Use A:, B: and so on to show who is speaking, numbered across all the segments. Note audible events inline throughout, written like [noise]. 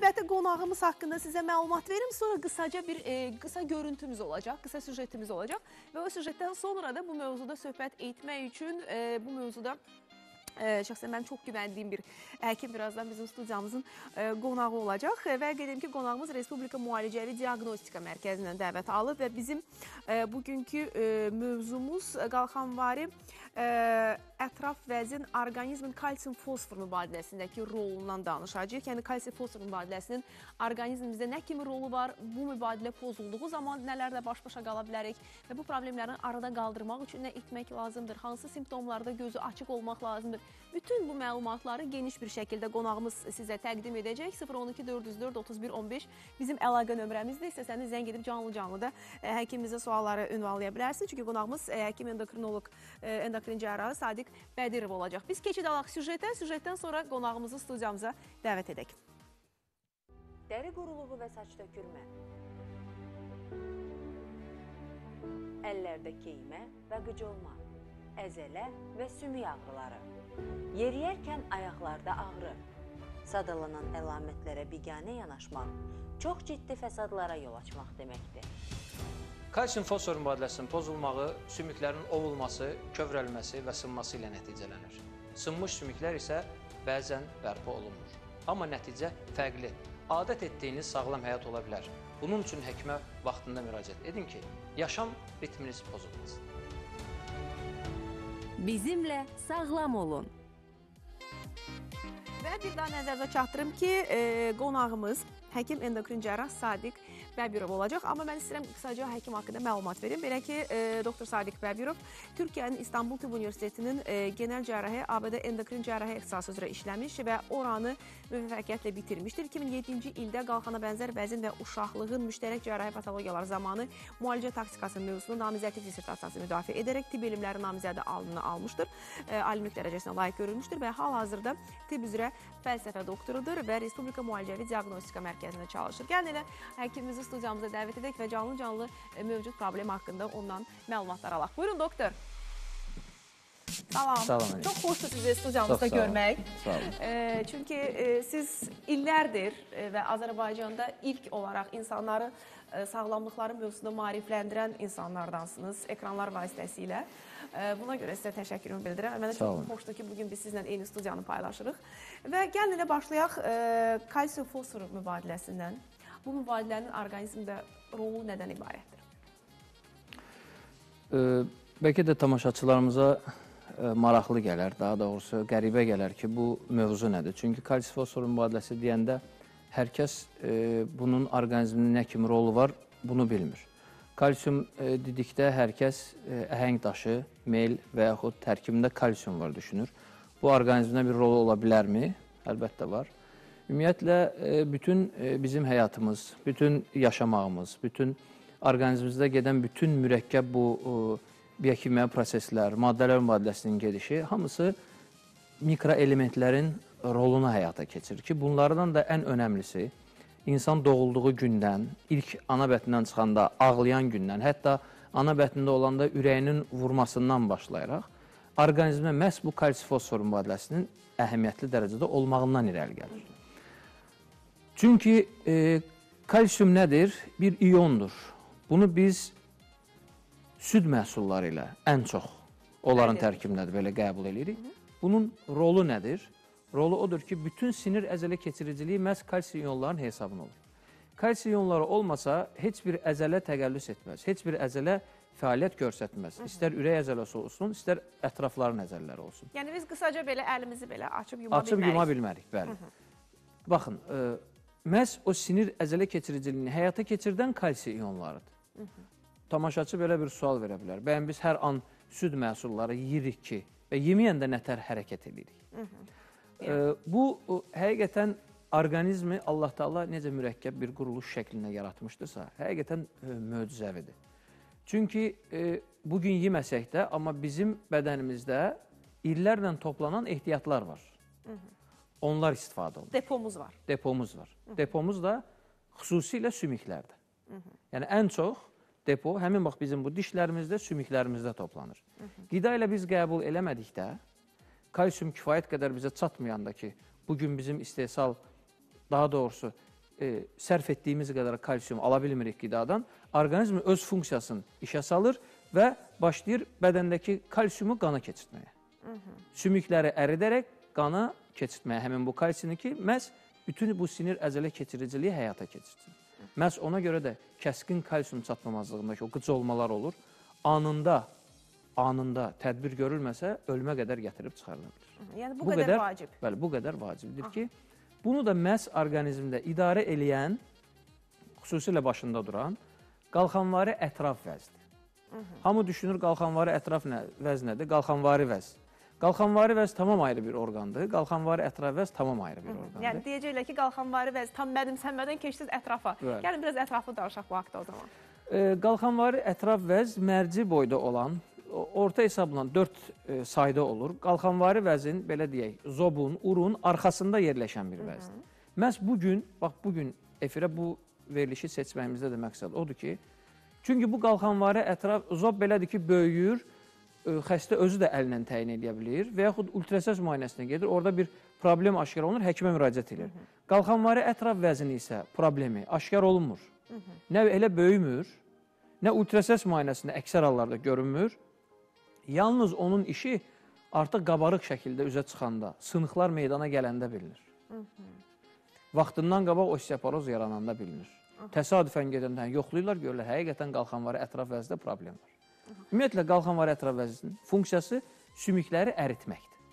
A: növbəti qonağımız haqqında sizə məlumat verim, sonra qısaca bir e, qısa görüntümüz olacaq, qısa süjetimiz olacaq. Və o süjetdən sonra da bu mövzuda söhbət etmək üçün e, bu mövzuda e, şəxsən mənim çox güvəndiyim bir həkim birazdan bizim studiyamızın e, qonağı olacaq. Və qeyd edim ki, qonağımız Respublika Müalicəvi Diaqnostika Mərkəzindən dəvət alıb və bizim e, bugünkü e, mövzumuz qalxanvari e, ətraf vəzin orqanizmin kalsium fosfor mübadiləsindəki rolundan danışacağıq. Yəni kalsium fosfor mübadiləsinin orqanizmimizdə nə kimi rolu var? Bu mübadilə pozulduğu zaman nələrlə baş-başa qala bilərik və bu problemləri arada qaldırmaq üçün nə etmək lazımdır? Hansı simptomlarda gözü açıq olmaq lazımdır? Bütün bu məlumatları geniş bir şəkildə qonağımız sizə təqdim edəcək. 012 404 31 15 bizim əlaqə nömrəmizdir. İstəsəniz zəng edib canlı-canlı da ə, həkimimizə sualları ünvanlaya bilərsiniz. Çünki qonağımız ə, həkim endokrinoloq, ə, endokrin cərrahı Sadiq Bədirov olacaq. Biz keçid alaq süjetə, süjetdən sonra qonağımızı studiyamıza dəvət edək.
B: Dəri quruluğu və saç tökülmə. Əllərdə keymə və qıcılma, əzələ və sümük ağrıları. Yeriyərkən ayaqlarda ağrı. Sadalanan əlamətlərə biganə yanaşmaq çox ciddi fəsadlara yol açmaq deməkdir.
C: Kalsium fosfor mübadiləsinin pozulmağı sümüklərin ovulması, kövrəlməsi və sınması ilə nəticələnir. Sınmış sümüklər isə bəzən bərpa olunmur. Amma nəticə fərqli. Adət etdiyiniz sağlam həyat ola bilər. Bunun üçün həkimə vaxtında müraciət edin ki, yaşam ritminiz pozulmasın.
D: Bizimlə sağlam olun.
A: Və bir daha nəzərdə çatdırım ki, e, qonağımız həkim endokrin cərrah Sadiq Bəbirov olacaq. Amma mən istəyirəm qısaca həkim haqqında məlumat verim. Belə ki, e, doktor Sadiq Bəbirov Türkiyənin İstanbul Tibb Universitetinin e, genəl cərrahi ABD endokrin cərrahi ixtisası üzrə işləmiş və oranı müvəffəqiyyətlə bitirmişdir. 2007-ci ildə qalxana bənzər vəzin və uşaqlığın müştərək cərrahi patologiyalar zamanı müalicə taktikası mövzusunu namizədlik dissertasiyası müdafiə edərək tibb elmləri namizədi alını almışdır. E, alimlik dərəcəsinə layiq görülmüşdür və hal-hazırda tibb üzrə fəlsəfə doktorudur və Respublika Müalicəvi Diaqnostika Mərkəzində çalışır. Gəlin elə həkimimizi studiyamıza dəvət edək və canlı-canlı e, mövcud problem haqqında ondan məlumatlar alaq. Buyurun doktor. Salam.
E: Salam, əleykum.
A: Çox xoşdur sizi studiyamızda
E: Çox sağ olun.
A: görmək.
E: Sağ olun.
A: E, çünki e, siz illərdir e, və Azərbaycanda ilk olaraq insanları e, sağlamlıqları mövzusunda maarifləndirən insanlardansınız ekranlar vasitəsilə. E, buna görə sizə təşəkkürümü bildirirəm. Mənə
E: Sağ
A: çox
E: olun.
A: xoşdur ki, bu gün biz sizlə eyni studiyanı paylaşırıq. Və gəlin elə başlayaq e, kalsium fosfor mübadiləsindən. Bu mübadilənin orqanizmdə rolu nədən ibarətdir?
E: Ee, Bəlkə də tamaşaçılarımıza e, maraqlı gələr, daha doğrusu qəribə gələr ki, bu mövzu nədir? Çünki kalsium fosfor mübadiləsi deyəndə hər kəs e, bunun orqanizminin nə kimi rolu var, bunu bilmir. Kalsium e, dedikdə hər kəs e, əhəng daşı, mel və yaxud tərkibində kalsium var düşünür. Bu orqanizmdə bir rolu ola bilərmi? Əlbəttə var. Ümumiyyətlə e, bütün e, bizim həyatımız, bütün yaşamağımız, bütün orqanizmimizdə gedən bütün mürəkkəb bu e, biokimya proseslər, maddələr mübadiləsinin gedişi hamısı mikroelementlərin rolunu həyata keçirir ki, bunlardan da ən önəmlisi insan doğulduğu gündən, ilk ana bətnindən çıxanda ağlayan gündən, hətta ana bətnində olanda ürəyinin vurmasından başlayaraq orqanizmə məhz bu kalsium fosfor mübadiləsinin əhəmiyyətli dərəcədə olmağından irəli gəlir. Çünki e, kalsium nədir? Bir iyondur. Bunu biz süd məhsulları ilə ən çox onların
A: Bəli.
E: tərkibindədir, belə qəbul edirik. Bunun rolu nədir? Rolu odur ki, bütün sinir əzələ keçiriciliyi məhz kalsium iyonlarının hesabına olur. Kalsium iyonları olmasa heç bir əzələ təqəllüs etməz, heç bir əzələ fəaliyyət göstərməz. İstər ürək əzələsi olsun, istər ətrafların əzələləri olsun.
A: Yəni biz qısaca belə əlimizi belə açıb yuma
E: Açıb
A: bilmərik.
E: yuma bilmərik, bəli. Baxın, ə, məhz o sinir əzələ keçiriciliyini həyata keçirdən kalsium iyonlarıdır. Tamaşaçı belə bir sual verə bilər. Bəyən biz hər an süd məhsulları yeyirik ki, və yeməyəndə nətər hərəkət edirik? Ə, bu ə, həqiqətən orqanizmi Allah Taala necə mürəkkəb bir quruluş şəklində yaratmışdırsa, həqiqətən ə, möcüzəvidir. Çünki e, bu gün yeməsək də, amma bizim bədənimizdə illərlə toplanan ehtiyatlar var. Onlar istifadə olunur.
A: Depomuz var.
E: Depomuz var. Depomuz da xüsusilə sümüklərdə. Yəni ən çox depo həmin bax bizim bu dişlərimizdə, sümüklərimizdə toplanır. Qida ilə biz qəbul eləmədikdə, kalsium kifayət qədər bizə çatmayanda ki, bu gün bizim istehsal, daha doğrusu e, sərf etdiyimiz qədər kalsium ala bilmirik qidadan, orqanizm öz funksiyasını işə salır və başlayır bədəndəki kalsiumu qana keçirtməyə. Sümükləri əridərək qana keçirtməyə həmin bu kalsiyunu ki, məhz bütün bu sinir əzələ keçiriciliyi həyata keçirsin. Məhz ona görə də kəskin kalsium çatmamazlığındakı o qıc olmalar olur. Anında anında tədbir görülməsə ölmə qədər gətirib çıxarıla bilər.
A: Yəni bu, qədər, vacib.
E: Bəli, bu qədər vacibdir ki, bunu da məhz orqanizmdə idarə eləyən, xüsusilə başında duran qalxanvari ətraf vəzdir. Hamı düşünür qalxanvari ətraf nə, vəz nədir? Qalxanvari vəz. Qalxanvari vəz tamam ayrı bir orqandır. Qalxanvari ətraf vəz tamam ayrı bir orqandır.
A: Yəni deyəcəklər ki, qalxanvari vəz tam mənimsənmədən keçdiniz ətrafa.
E: Bəli.
A: Gəlin biraz ətraflı danışaq bu haqda o zaman.
E: E, qalxanvari ətraf vəz mərci boyda olan, orta hesabla 4 e, sayda olur. Qalxanvari vəzin belə deyək, zobun, urun arxasında yerləşən bir vəzdir. Məhz bu gün, bax bu gün efirə bu verilişi seçməyimizdə də məqsəd odur ki, çünki bu qalxanvari ətraf zob belədir ki, böyüyür, xəstə özü də əllə təyin edə bilir və yaxud ultrasəs müayinəsinə gedir, orada bir problem aşkar olunur, həkimə müraciət edir. Qalxanvari ətraf vəzini isə problemi aşkar olunmur. Nə elə böyümür, nə ultrasəs müayinəsində əksər hallarda görünmür. Yalnız onun işi artıq qabarıq şəkildə üzə çıxanda, sınıqlar meydana gələndə bilinir. Vaxtından qabaq osteoporoz yarananda bilinir. Təsadüfən gedəndə yoxlayırlar, görürlər, həqiqətən qalxanvari ətraf vəzdə problem var. Ümumiyyətlə qalxanvari ətraf vəzinin funksiyası sümükləri əritməkdir.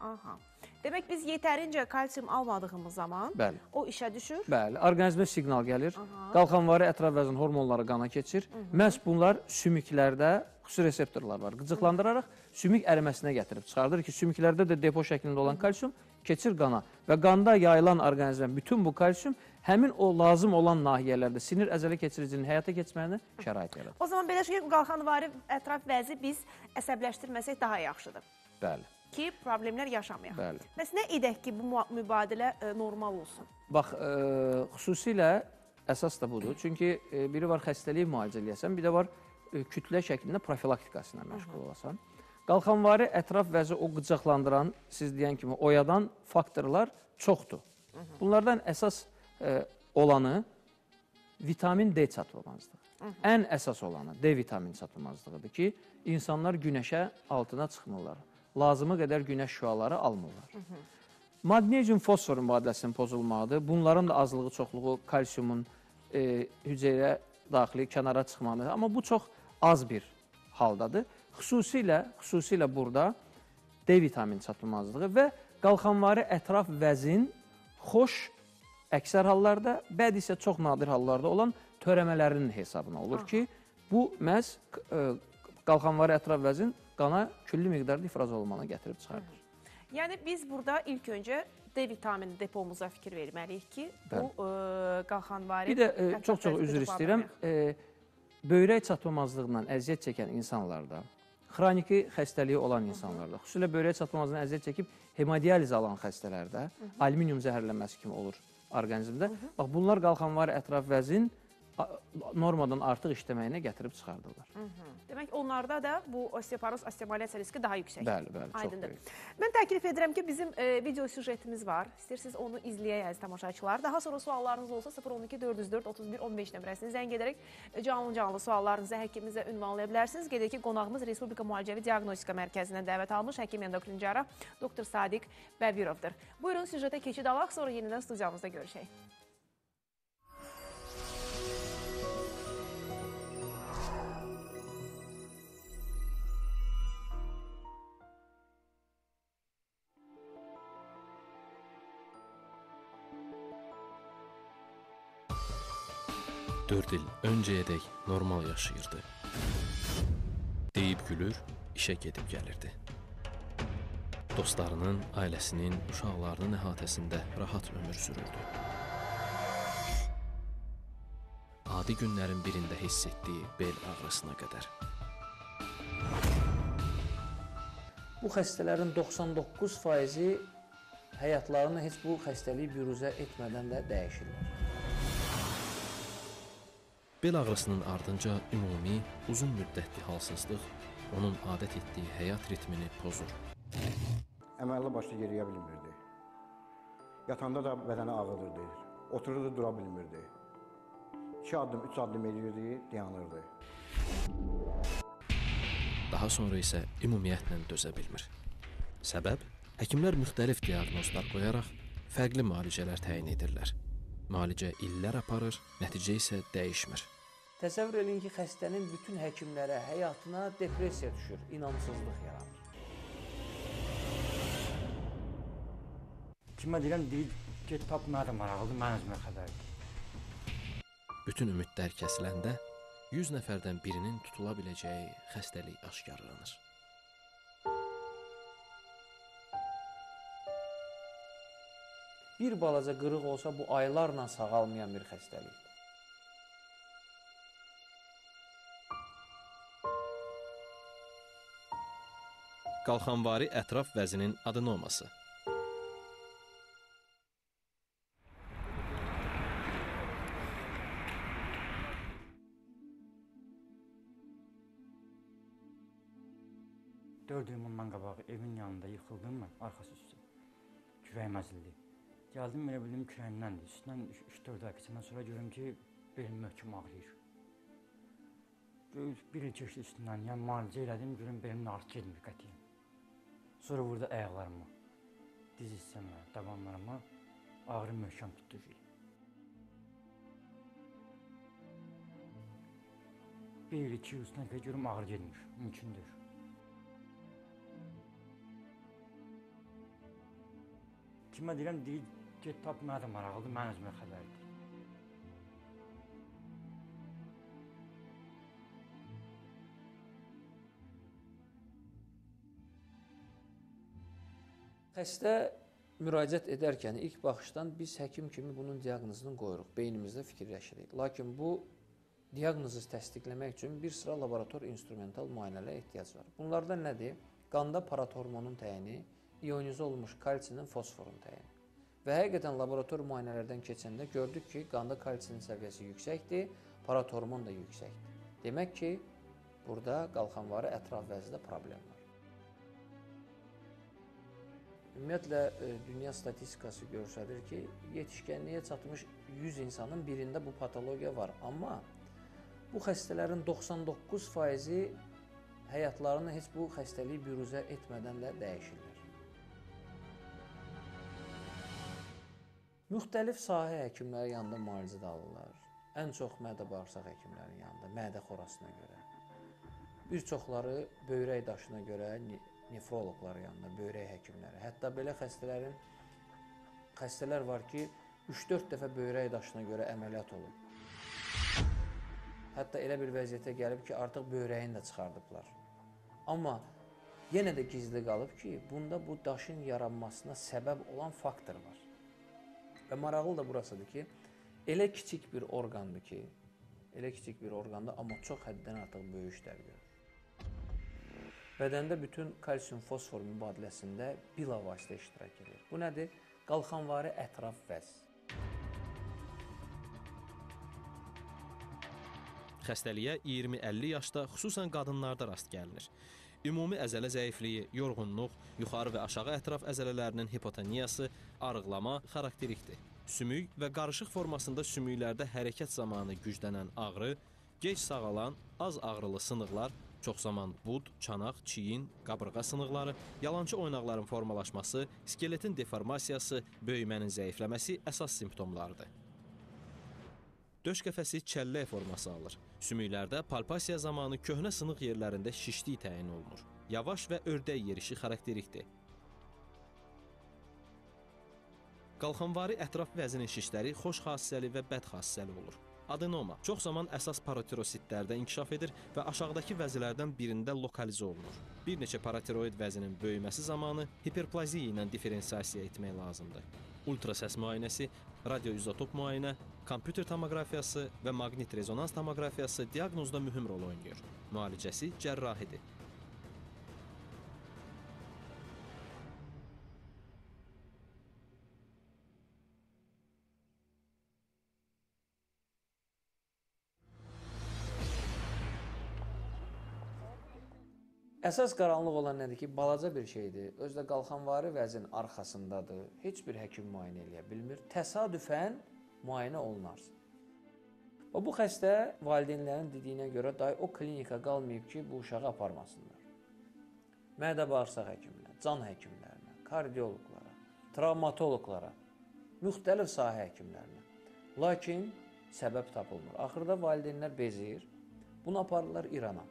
A: Aha. Demək biz yetərincə kalsium almadığımız zaman
E: Bəli.
A: o işə düşür.
E: Bəli, orqanizmə siqnal gəlir. Qalxanvari ətraf vəzin hormonları qana keçir. Məhz bunlar sümüklərdə xüsusi reseptorlar var. Qıcıqlandıraraq sümük əriməsinə gətirib çıxardır ki, sümüklərdə də depo şəklində olan kalsium keçir qana və qanda yayılan orqanizmə bütün bu kalsium həmin o lazım olan nahiyələrdə sinir əzələ keçiricinin həyata keçməyinə şərait yaradır.
A: O zaman belə şey qalxanvari ətraf vəzi biz əsəbləşdirməsək daha yaxşıdır
E: Bəli,
A: ki, problemlər yaşamayaq.
E: bəli.
A: Bəs nə edək ki, bu mübadilə e, normal olsun?
E: Bax, e, xüsusilə əsas da budur. Çünki e, biri var xəstəliyi müalicə eləyəsən, bir də var e, kütlə şəklində profilaktikasına məşğul olasan. Qalxanvari ətraf vəzi o qıcaqlandıran, siz deyən kimi oyadan faktorlar çoxdur. Bunlardan əsas e, olanı vitamin D çatılmazlığı. Ən əsas olanı D vitamin çatılmazlığıdır ki, insanlar günəşə altına çıxmırlar. Lazımı qədər günəş şüaları almırlar. Maqnezium fosfor mübadiləsinin pozulmağı, bunların da azlığı, çoxluğu kalsiumun e, hüceyrə daxili kənara çıxmanı, amma bu çox az bir haldadır. Xüsusilə, xüsusilə burada D vitamin çatılmazlığı və qalxanvari ətraf vəzin xoş əksər hallarda, bədi isə çox nadir hallarda olan törəmələrinin hesabına olur ki, bu məhz e, qalxanvari ətraf vəzin qana külli miqdarda ifraz olmanı gətirib çıxardır.
A: Yəni biz burada ilk öncə D vitamini depomuza fikir verməliyik ki,
E: Bəli.
A: bu e, qalxanvari
E: Bir də e, çox-çox üzr istəyirəm. E, böyrək çatmamazlığından əziyyət çəkən insanlarda, xroniki xəstəliyi olan insanlarda, xüsusilə böyrək çatmamazlığından əziyyət çəkib hemodializ alan xəstələrdə alüminium zəhərlənməsi kimi olur orqanizmdə. Bax bunlar qalxanvari ətraf vəzin normadan artıq işləməyinə gətirib çıxardırlar.
A: Demək onlarda da bu osteoporoz, osteomaliyasiya riski daha yüksək.
E: Bəli, bəli, çox
A: Aydındır.
E: böyük.
A: Mən təklif edirəm ki, bizim e, video süjetimiz var. İstəyirsiniz onu izləyək əziz tamaşaçılar. Daha sonra suallarınız olsa 012 404 31 15 nömrəsinə zəng edərək e, canlı-canlı suallarınızı həkimimizə ünvanlaya bilərsiniz. Qeyd ki, qonağımız Respublika Müalicəvi Diaqnostika Mərkəzindən dəvət almış həkim endokrin cərrah doktor Sadiq Bəbirovdur. Buyurun süjetə keçid alaq, sonra yenidən studiyamızda görüşək.
F: Dörd il öncəyədək normal yaşayırdı. Deyib gülür, işə gedib gəlirdi. Dostlarının, ailəsinin, uşaqlarının əhatəsində rahat ömür sürürdü. Adi günlərin birində hiss etdiyi bel ağrısına qədər.
E: Bu xəstələrin 99 faizi həyatlarını heç bu xəstəliyi büruzə etmədən də dəyişirlər.
F: Bel ağrısının ardınca ümumi, uzun müddətli halsızlıq onun adət etdiyi həyat ritmini pozur.
G: Əməlli başlı yeriyə bilmirdi. Yatanda da bədəni ağrıdır deyir. Otururdu, dura bilmirdi. İki addım, üç addım edirdi, dayanırdı.
F: Daha sonra isə ümumiyyətlə dözə bilmir. Səbəb həkimlər müxtəlif diaqnozlar qoyaraq fərqli müalicələr təyin edirlər. Müalicə illər aparır, nəticə isə dəyişmir.
E: Təsəvvür edin ki, xəstənin bütün həkimlərə, həyatına depressiya düşür, inamsızlıq yaranır.
H: Kimə deyirəm, deyir, get tap mənə də maraqlıdır, mən özümə xəbərdir.
F: Bütün ümidlər kəsiləndə 100 nəfərdən birinin tutula biləcəyi xəstəlik aşkarlanır.
E: Bir balaca qırıq olsa bu aylarla sağalmayan bir xəstəlikdir.
F: Qalxanvari ətraf vəzinin adenoması.
H: Dörd il bundan qabaq evin yanında yıxıldım mən, arxası üstü. Kürəyim əzildi. Gəldim elə bildim kürəyimdəndir. Üstündən 3-4 ay keçəndən sonra görüm ki, belim möhkəm ağrıyır. Bir il keçdi üstündən, yəni müalicə elədim, görüm belimin ağrısı getmir qətiyyən. Sonra burada ayaqlarıma, diz hissəmə, dabanlarıma ağrı möhkəm tutdu ki. Bir il, iki il üstündən keçdi, görüm ağrı getmir, mümkündür. Kimə deyirəm, deyir, get tap mənə də maraqlıdır, mən özümə xəbərdir.
E: Xəstə müraciət edərkən ilk baxışdan biz həkim kimi bunun diaqnozunu qoyuruq, beynimizdə fikirləşirik. Lakin bu diaqnozu təsdiqləmək üçün bir sıra laborator instrumental müayinələrə ehtiyac var. Bunlardan nədir? Qanda paratormonun təyini, iyonize olmuş kalsinin fosforun təyini. Və həqiqətən laborator müayinələrdən keçəndə gördük ki, qanda kalsinin səviyyəsi yüksəkdir, paratormon da yüksəkdir. Demək ki, burada qalxanvarı ətraf vəzdə problem var. Ümumiyyətlə e, dünya statistikası göstərir ki, yetişkənliyə çatmış 100 insanın birində bu patologiya var, amma bu xəstələrin 99%-i həyatlarını heç bu xəstəliyi büruzə etmədən də dəyişirlər. Müxtəlif sahə həkimləri yanında müalicə alırlar. Ən çox mədə-bağırsaq həkimlərinin yanında, mədə xorasına görə. Bir çoxları böyrək daşına görə ne- nefroloqlar yanında, böyrək həkimləri. Hətta belə xəstələrin xəstələr var ki, 3-4 dəfə böyrək daşına görə əməliyyat olub. Hətta elə bir vəziyyətə gəlib ki, artıq böyrəyini də çıxardıblar. Amma yenə də gizli qalıb ki, bunda bu daşın yaranmasına səbəb olan faktor var. Və maraqlı da burasıdır ki, elə kiçik bir orqandır ki, elə kiçik bir orqanda amma çox həddən artıq böyük işlər görür. Bədəndə bütün kalsium fosfor mübadiləsində bilavasitə iştirak edir. Bu nədir? Qalxanvari ətraf vəz.
F: Xəstəliyə 20-50 yaşda xüsusən qadınlarda rast gəlinir. Ümumi əzələ zəifliyi, yorğunluq, yuxarı və aşağı ətraf əzələlərinin hipotoniyası, arıqlama xarakterikdir. Sümük və qarışıq formasında sümüklərdə hərəkət zamanı güclənən ağrı, gec sağalan, az ağrılı sınıqlar, çox zaman bud, çanaq, çiyin, qabırğa sınıqları, yalançı oynaqların formalaşması, skeletin deformasiyası, böyümənin zəifləməsi əsas simptomlardır. Döş qəfəsi çəllək forması alır. Sümüklərdə palpasiya zamanı köhnə sınıq yerlərində şişlik təyin olunur. Yavaş və ördək yerişi xarakterikdir. Qalxanvari ətraf vəzinin şişləri xoş xassəli və bəd xassəli olur. Adenoma çox zaman əsas parotirositlərdə inkişaf edir və aşağıdakı vəzilərdən birində lokalizə olunur. Bir neçə paratiroid vəzinin böyüməsi zamanı hiperplaziya ilə diferensiasiya etmək lazımdır. Ultrasəs müayinəsi, radioizotop müayinə, kompüter tomoqrafiyası və maqnit rezonans tomoqrafiyası diaqnozda mühüm rol oynayır. Müalicəsi cərrahidir.
E: Əsas qaranlıq olan nədir ki, balaca bir şeydir. Özü də qalxanvari vəzin arxasındadır. Heç bir həkim müayinə eləyə bilmir. Təsadüfən müayinə olunarsın. Və bu xəstə valideynlərin dediyinə görə day o klinika qalmayıb ki, bu uşağı aparmasınlar. Mədə bağırsaq həkimlərinə, can həkimlərinə, kardioloqlara, travmatoloqlara, müxtəlif sahə həkimlərinə. Lakin səbəb tapılmır. Axırda valideynlər bezir. Bunu aparırlar İrana.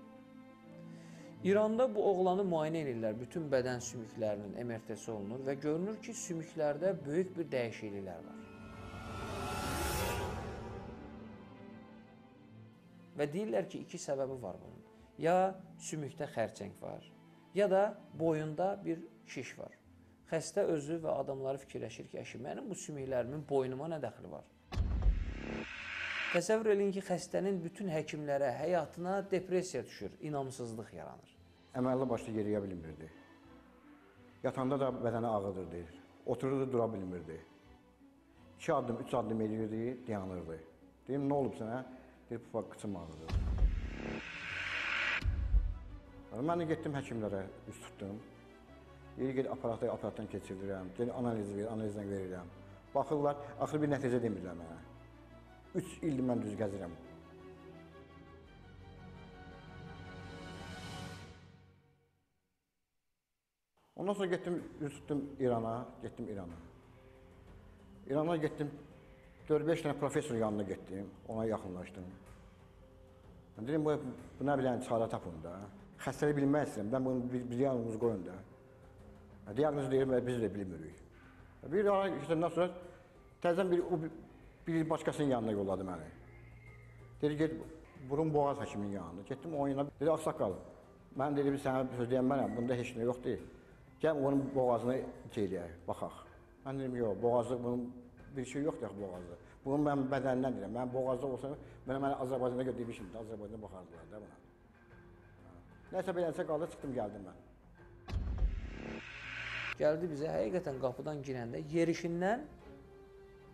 E: İranda bu oğlanı müayinə edirlər. Bütün bədən sümüklərinin MRT-si olunur və görünür ki, sümüklərdə böyük bir dəyişikliklər var. Və deyirlər ki, iki səbəbi var bunun. Ya sümükdə xərçəng var, ya da boyunda bir şiş var. Xəstə özü və adamları fikirləşir ki, əşi, mənim bu sümüklərimin boynuma nə dəxli var? Təsəvvür eləyin ki, xəstənin bütün həkimlərə, həyatına depressiya düşür, inamsızlıq yaranır.
G: Əməlli başlı yeriyə bilmirdi. Yatanda da bədəni ağrıdırdı. Otururdu, dura bilmirdi. 2 addım, 3 addım eləyirdi, dayanırdı. Deyim, nə olub sənə? Deyir, bu qıçım ağrıdır. Mən də getdim həkimlərə, üst tutdum. Deyir, ged aparatı aparatdan keçirdirəm. Deyir, analiz ver, analizdən verirəm. Baxırlar, axır bir nəticə demirlər mənə. 3 ildir mən düz gəzirəm. Ondan sonra getdim, üz tutdum İrana, getdim İrana. İrana getdim, 4-5 dənə professor yanına getdim, ona yaxınlaşdım. Mən dedim, bu, bu nə bilən çarə tapın da. Xəstəliyi bilmək istəyirəm, mən bunu bir, bir diaqnoz qoyun da. Diaqnozu deyir, biz də bilmirik. Bir ara keçəndən sonra təzədən bir, o bir, başqasının yanına yolladı məni. Dedi, get burun boğaz həkiminin yanına. Getdim onun yanına, dedi, ağsaqqal, mən dedi, bir sənə söz deyən mənəm, bunda heç nə yoxdur. Gəl onun boğazını eləyək, baxaq. Mən dedim, yox, boğazı, bunun bir şey yoxdur axı boğazda. Bunun mən bədənindən deyirəm. Mən boğazda olsa, mənə mənə Azərbaycanda görə demişim, Azərbaycanda baxardılar da buna. Nəsə beləsə qaldı, çıxdım, gəldim mən.
E: Gəldi bizə həqiqətən qapıdan girəndə yerişindən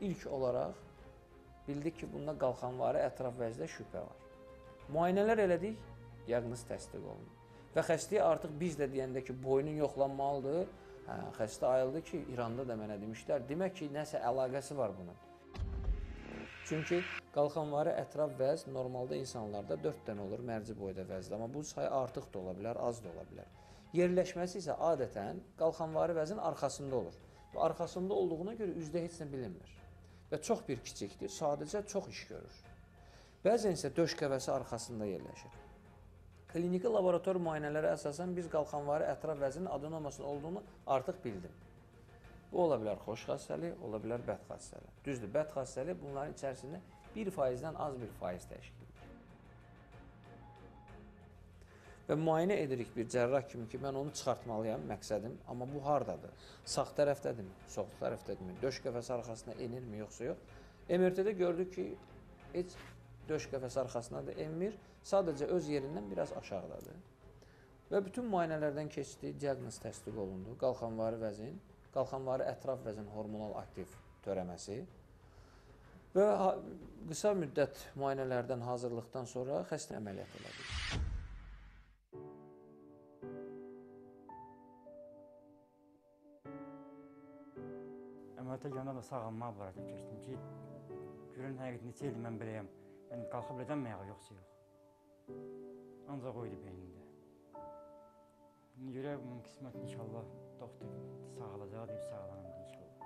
E: ilk olaraq bildik ki, bunda qalxanvarı ətraf vəzdə şübhə var. Müayinələr elədik, diaqnoz təsdiq olundu. Və xəstəyə artıq biz də deyəndə ki, boynun yoxlanmalıdır. Hə, xəstə ayıldı ki, İranda da mənə demişlər. Demək ki, nəsə əlaqəsi var bunun. Çünki qalxanvarı ətraf vəz normalda insanlarda 4 dənə olur mərci boyda vəzdə, amma bu sayı artıq da ola bilər, az da ola bilər. Yerləşməsi isə adətən qalxanvarı vəzin arxasında olur. Və arxasında olduğuna görə üzdə heç nə bilinmir. Və çox bir kiçikdir, sadəcə çox iş görür. Bəzən isə döş qəvəsi arxasında yerləşir. Kliniki laborator müayinələrə əsasən biz qalxanvarı ətraf vəzinin adenomasının olduğunu artıq bildim. Bu ola bilər xoş xassəli, ola bilər bəd xassəli. Düzdür, bəd xassəli bunların içərisində 1%-dən az bir faiz təşkil edir. Və müayinə edirik bir cərrah kimi ki, mən onu çıxartmalıyam, məqsədim, amma bu hardadır? Sağ tərəfdədirmi, sol tərəfdədirmi, döş qəfəsi arxasına enirmi, yoxsa yox? MRT-də gördük ki, heç döş qəfəsi arxasına da enmir, sadəcə öz yerindən biraz aşağıdadır. Və bütün müayinələrdən keçdi, diaqnoz təsdiq olundu. Qalxanvarı vəzin, qalxanvarı ətraf vəzin hormonal aktiv törəməsi və qısa müddət müayinələrdən hazırlıqdan sonra xəstə əməliyyat elədik.
H: Əməliyyata gələndə də sağalma aparatı keçdim ki, görün həqiqət neçə ildir mən beləyəm. Yəni qalxa biləcəmmi ayağa yoxsa yox? Ancaq o idi beynimdə. İndi görə bunun qismət inşallah doktor sağalacaq deyib sağlanım deyir inşallah.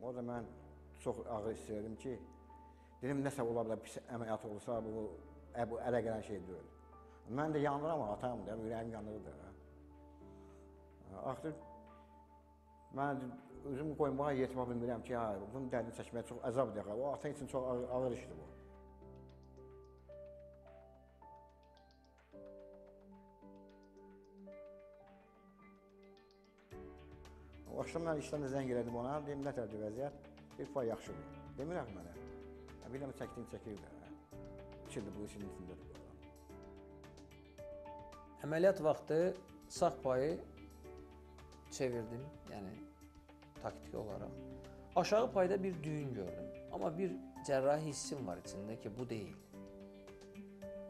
G: Orada mən çox ağır hiss edirdim ki, dedim nəsə ola bilər, pis əməliyyat olsa bu, bu ələ gələn şey deyil. Mən də yanıram, atam da, ürəyim yanır da. Axır mən özüm qoymağa yetmə bilmirəm ki, ha, bunun dərdini çəkmək çox əzabdır. O ata üçün çox ağır, ağır işdir bu. O axşam mən işdən də zəng elədim ona, deyim nətərdir vəziyyət? Pay yaxşıdır. Demirəm mənə. Hə, biləm çəkdiyini çəkir də. hə. İki ildir bu işin içindədir bu adam.
E: Əməliyyat vaxtı sağ payı çevirdim, yəni taktiki olaraq. Aşağı payda bir düyün gördüm. Amma bir cərrahi hissim var içində ki, bu deyil.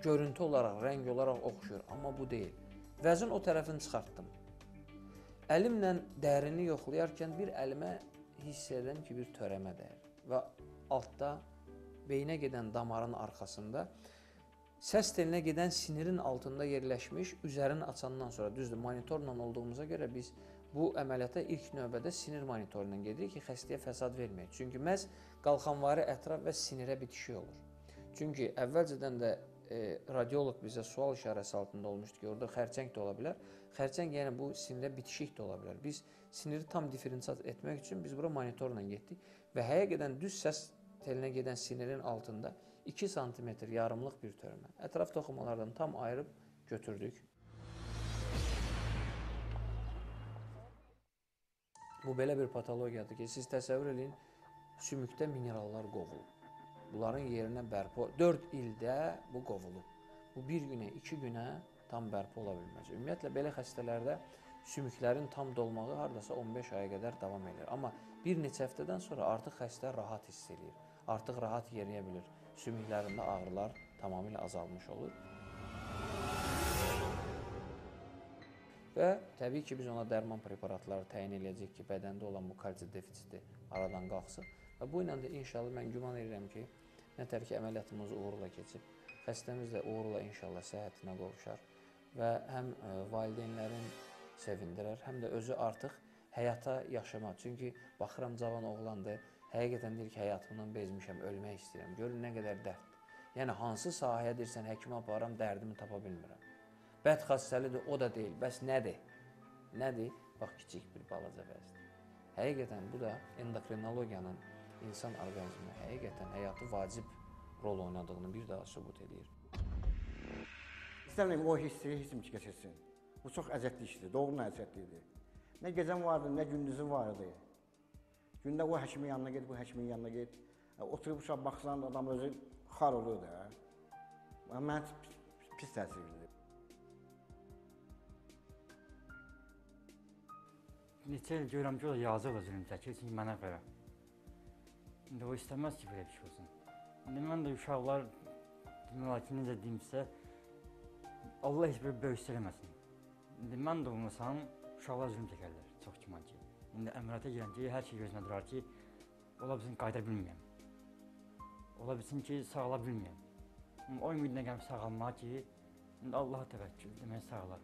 E: Görüntü olaraq, rəng olaraq oxşuyur, amma bu deyil. Vəzin o tərəfini çıxartdım. Əlimlə dərini yoxlayarkən bir əlimə hiss edirəm ki, bir törəmə dəyir və altda beyinə gedən damarın arxasında səs telinə gedən sinirin altında yerləşmiş üzərini açandan sonra düzdür monitorla olduğumuza görə biz bu əməliyyata ilk növbədə sinir monitoru ilə gedirik ki, xəstəyə fəsad verməyək. Çünki məhz qalxanvari ətraf və sinirə bitişik olur. Çünki əvvəlcədən də e, radioloq bizə sual işarəsi altında olmuşdu ki, orada xərçəng də ola bilər. Xərçəng yəni bu sinirə bitişik də ola bilər. Biz siniri tam diferensiat etmək üçün biz bura monitorla getdik və həqiqətən düz səs telinə gedən sinirin altında 2 sm yarımlıq bir törəmə. Ətraf toxumalardan tam ayırıb götürdük. Bu belə bir patologiyadır ki, siz təsəvvür eləyin, sümükdə minerallar qovulub. Bunların yerinə bərpa 4 ildə bu qovulub. Bu 1 günə, 2 günə tam bərpa ola bilməz. Ümumiyyətlə belə xəstələrdə sümüklərin tam dolmağı hardasa 15 aya qədər davam edir. Amma bir neçə həftədən sonra artıq xəstə rahat hiss eləyir. Artıq rahat yeriyə bilir. Sümüklərində ağrılar tamamilə azalmış olur. Və təbii ki, biz ona dərman preparatları təyin eləyəcəyik ki, bədəndə olan bu kalsium defisiti aradan qalxsın. Və bu ilə də inşallah mən güman edirəm ki, nətər ki əməliyyatımız uğurla keçib, xəstəmiz də uğurla inşallah səhhətinə qovuşar və həm ə, valideynlərin sevindirər, həm də özü artıq həyata yaşamaq. Çünki baxıram cavan oğlandır, həqiqətən deyir ki, həyatımdan bezmişəm, ölmək istəyirəm. Görün nə qədər dərddir. Yəni hansı sahəyə deyirsən, həkimə aparıram, dərdimi tapa bilmirəm. Bəd xassəlidir, o da deyil. Bəs nədir? Nədir? Bax kiçik bir balaca vəzdir. Həqiqətən bu da endokrinologiyanın insan orqanizminə həqiqətən həyatı vacib rol oynadığını bir daha sübut edir.
G: İstəmirəm o hissi heç kim keçirsin. Bu çox əzətli işdir, doğrudan əzətlidir. Nə gecəm vardı, nə gündüzüm vardı. Gündə o həkimin yanına get, bu həkimin yanına get. Oturub uşaq baxsan adam özü xar olur da. Mən pis, pis təsir edir.
H: Neçə il görürəm ki, o da yazıq özünü çəkir, çünki mənə görə. İndi o istəməz ki, belə bir şey olsun. İndi mən də uşaqlar, demək ki, necə deyimsə, Allah heç bir böyük eləməsin. İndi mən də olmasam, uşaqlar zülm çəkərlər, çox güman ki. İndi əməliyyata girəncə hər şey gözünə durar ki, ola bilsin qayıda bilməyəm. Ola bilsin ki, sağala bilməyəm. O ümidlə gəlib sağalmağa ki, indi Allaha təvəkkül, demək sağalar.